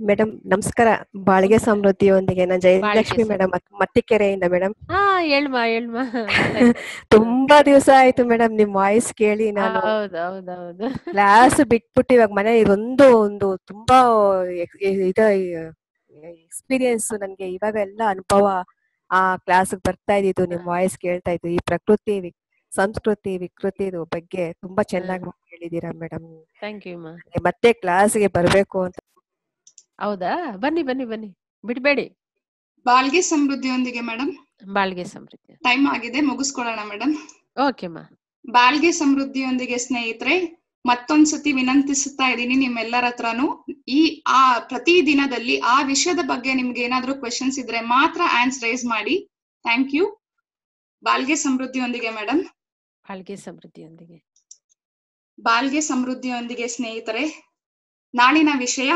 Madam ನಮಸ್ಕಾರ. ಬಾಳಿಗೆ ಸಮೃದ್ಧಿಯೊಂದಿಗೆ ನಾನು ಜಯಲಕ್ಷ್ಮಿ ಮೇಡಮ್ ಮತ್ತಿಕೆರೆಯಿಂದ ಮೇಡಮ್. ಹಾ ಹೇಳ್ಮಾ ಹೇಳ್ಮಾ. [laughs] ತುಂಬಾ ದಿವಸ ಆಯ್ತು ಮೇಡಮ್ ನಿಮ್ ವಾಯ್ಸ್ ಕೇಳಿ ನಾನು. ಕ್ಲಾಸ್ ಬಿಟ್ಬಿಟ್ಟು ಇವಾಗ ಮನೆ ಇದೊಂದು ಒಂದು ತುಂಬಾ ಇದ ಎಕ್ಸ್ಪೀರಿಯನ್ಸ್ ನನ್ಗೆ ಇವಾಗ ಎಲ್ಲ ಅನುಭವ ಆ ಕ್ಲಾಸ್ ಬರ್ತಾ ಇದ್ದಿದ್ದು ನಿಮ್ ವಾಯ್ಸ್ ಕೇಳ್ತಾ ಇದ್ದು. ಈ ಪ್ರಕೃತಿ ಸಂಸ್ಕೃತಿ ವಿಕೃತಿ ಬಗ್ಗೆ ತುಂಬಾ ಚೆನ್ನಾಗಿ ಹೇಳಿದೀರಾ ಮೇಡಮ್. ಥ್ಯಾಂಕ್ ಯು ಮಾ ಮತ್ತೆ ಕ್ಲಾಸ್ಗೆ ಬರ್ಬೇಕು ಅಂತ ಹೌದಾ? ಬನ್ನಿ ಬನ್ನಿ ಬನ್ನಿ. ಬಿಡ್ಬೇಡಿ. ಬಾಳ್ಗೆ ಸಮೃದ್ಧಿಯೊಂದಿಗೆ ಮೇಡಮ್ ಬಾಳ್ಗೆ ಸಮೃದ್ಧಿ. ಟೈಮ್ ಆಗಿದೆ ಮುಗಿಸ್ಕೊಳ್ಳೋಣ ಮೇಡಮ್ ಓಕೆ ಮಾ. ಬಾಳ್ಗೆ ಸಮೃದ್ಧಿಯೊಂದಿಗೆ ಸ್ನೇಹಿತರೆ ಮತ್ತೊಂದ್ಸತಿ ವಿನಂತಿಸುತ್ತಾ ಇದ್ದೀನಿ ನಿಮ್ಮೆಲ್ಲರ ಹತ್ರನು. ಈ ಆ ಪ್ರತಿ ದಿನದಲ್ಲಿ ಆ ವಿಷಯದ ಬಗ್ಗೆ ನಿಮ್ಗೆ ಏನಾದ್ರೂ ಕ್ವೆಶನ್ಸ್ ಇದ್ರೆ ಮಾತ್ರ ಆನ್ಸ್ ರೈಸ್ ಮಾಡಿ. ಥ್ಯಾಂಕ್ ಯು ಬಾಳ್ಗೆ ಸಮೃದ್ಧಿಯೊಂದಿಗೆ ಮೇಡಮ್ ಬಾಳ್ಗೆ ಸಮೃದ್ಧಿಯೊಂದಿಗೆ. ಬಾಳ್ಗೆ ಸಮೃದ್ಧಿಯೊಂದಿಗೆ ಸ್ನೇಹಿತರೆ ನಾಳಿನ ವಿಷಯ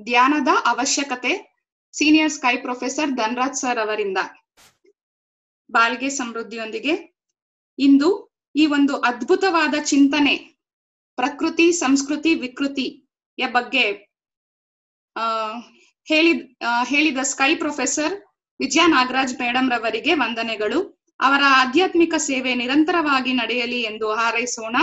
ಧ್ಯಾನದ ಅವಶ್ಯಕತೆ senior sky professor Dhanraj sir ಅವರಿಂದ. ಬಾಳ್ಗೆ ಸಮೃದ್ಧಿಯೊಂದಿಗೆ ಇಂದು ಈ ಒಂದು ಅದ್ಭುತವಾದ ಚಿಂತನೆ ಪ್ರಕೃತಿ, ಸಂಸ್ಕೃತಿ ವಿಕೃತಿಯ ಬಗ್ಗೆ, ಆ, ಹೇಳಿದ ಹೇಳಿದ sky professor Vijaya Nagaraj madam ರವರಿಗೆ ವಂದನೆಗಳು. ಅವರ ಆಧ್ಯಾತ್ಮಿಕ ಸೇವೆ ನಿರಂತರವಾಗಿ ನಡೆಯಲಿ ಎಂದು ಹಾರೈಸೋಣ.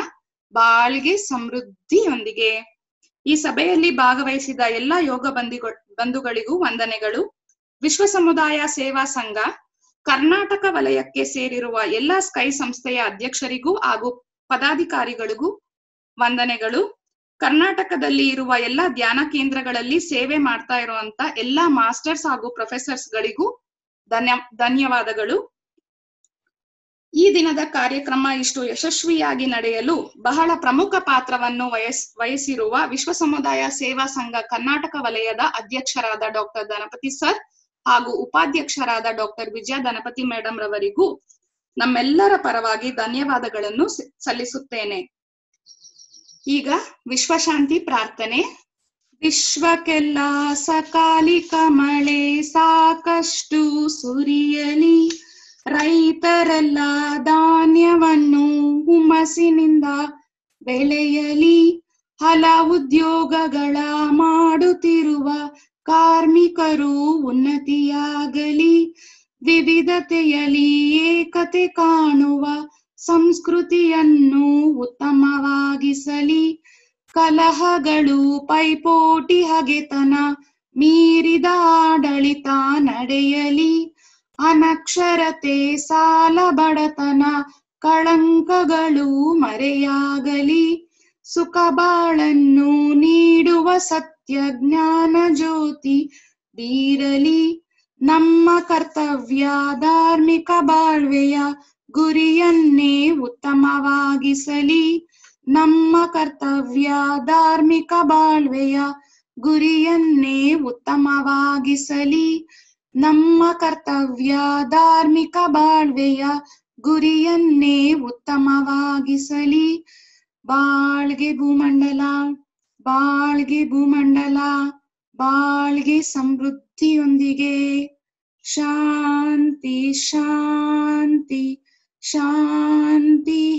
ಬಾಳ್ಗೆ ಸಮೃದ್ಧಿಯೊಂದಿಗೆ. ಈ ಸಭೆಯಲ್ಲಿ ಭಾಗವಹಿಸಿದ ಎಲ್ಲ ಯೋಗ ಬಂದಿಗೊ, ಬಂಧುಗಳಿಗೂ ವಂದನೆಗಳು. ವಿಶ್ವ ಸಮುದಾಯ ಸೇವಾ ಸಂಘ, ಕರ್ನಾಟಕ ವಲಯಕ್ಕೆ ಸೇರಿರುವ ಎಲ್ಲ ಸ್ಕೈ ಸಂಸ್ಥೆಯ ಅಧ್ಯಕ್ಷರಿಗೂ ಹಾಗೂ ಪದಾಧಿಕಾರಿಗಳಿಗೂ ವಂದನೆಗಳು. ಕರ್ನಾಟಕದಲ್ಲಿ ಇರುವ ಎಲ್ಲ ಧ್ಯಾನ ಕೇಂದ್ರಗಳಲ್ಲಿ ಸೇವೆ ಮಾಡ್ತಾ ಇರುವಂತ ಎಲ್ಲಾ ಮಾಸ್ಟರ್ಸ್ ಹಾಗೂ ಪ್ರೊಫೆಸರ್ಸ್ ಗಳಿಗೂ ಧನ್ಯ, ಧನ್ಯವಾದಗಳು. ಈ ದಿನದ ಕಾರ್ಯಕ್ರಮ ಇಷ್ಟು ಯಶಸ್ವಿಯಾಗಿ ನಡೆಯಲು ಬಹಳ ಪ್ರಮುಖ ಪಾತ್ರವನ್ನು ವಯಸ್, ವಹಿಸಿರುವ ವಿಶ್ವ ಸಮುದಾಯ ಸೇವಾ ಸಂಘ ಕರ್ನಾಟಕ ವಲಯದ ಅಧ್ಯಕ್ಷರಾದ ಡಾಕ್ಟರ್ ಗಣಪತಿ ಸರ್ ಹಾಗೂ ಉಪಾಧ್ಯಕ್ಷರಾದ ಡಾಕ್ಟರ್ ವಿಜಯ ಗಣಪತಿ ಮೇಡಮ್ ರವರಿಗೂ ನಮ್ಮೆಲ್ಲರ ಪರವಾಗಿ ಧನ್ಯವಾದಗಳನ್ನು ಸಲ್ಲಿಸುತ್ತೇನೆ. ಈಗ ವಿಶ್ವಶಾಂತಿ ಪ್ರಾರ್ಥನೆ. ವಿಶ್ವಕ್ಕೆಲ್ಲ ಸಕಾಲಿಕ ಮಳೆ ಸಾಕಷ್ಟು ಸುರಿಯಲಿ. ರೈತರೆಲ್ಲ ಧಾನ್ಯವನ್ನು ಹುಮ್ಮಸ್ಸಿನಿಂದ ಬೆಳೆಯಲಿ. ಹಲ ಉದ್ಯೋಗಗಳ ಮಾಡುತ್ತಿರುವ ಕಾರ್ಮಿಕರು ಉನ್ನತಿಯಾಗಲಿ. ವಿವಿಧತೆಯಲ್ಲಿ ಏಕತೆ ಕಾಣುವ ಸಂಸ್ಕೃತಿಯನ್ನು ಉತ್ತಮವಾಗಿಸಲಿ. ಕಲಹಗಳು ಪೈಪೋಟಿ ಹಗೆತನ ಮೀರಿದ ಆಡಳಿತ ನಡೆಯಲಿ. ಅನಕ್ಷರತೆ ಸಾಲ ಬಡತನ ಕಳಂಕಗಳು ಮರೆಯಾಗಲಿ. ಸುಖ ಬಾಳನ್ನು ನೀಡುವ ಸತ್ಯ ಜ್ಞಾನ ಜ್ಯೋತಿ ಬೀರಲಿ. ನಮ್ಮ ಕರ್ತವ್ಯ ಧಾರ್ಮಿಕ ಬಾಳ್ವೆಯ ಗುರಿಯನ್ನೇ ಉತ್ತಮವಾಗಿಸಲಿ. ನಮ್ಮ ಕರ್ತವ್ಯ ಧಾರ್ಮಿಕ ಬಾಳ್ವೆಯ ಗುರಿಯನ್ನೇ ಉತ್ತಮವಾಗಿಸಲಿ. ನಮ್ಮ ಕರ್ತವ್ಯ ಧಾರ್ಮಿಕ ಬಾಳ್ವೆಯ ಗುರಿಯನ್ನೇ ಉತ್ತಮವಾಗಿಸಲಿ. ಬಾಳ್ಗೆ ಭೂಮಂಡಲ ಬಾಳ್ಗೆ ಭೂಮಂಡಲ, ಬಾಳ್ಗೆ ಸಮೃದ್ಧಿಯೊಂದಿಗೆ. ಶಾಂತಿ ಶಾಂತಿ ಶಾಂತಿ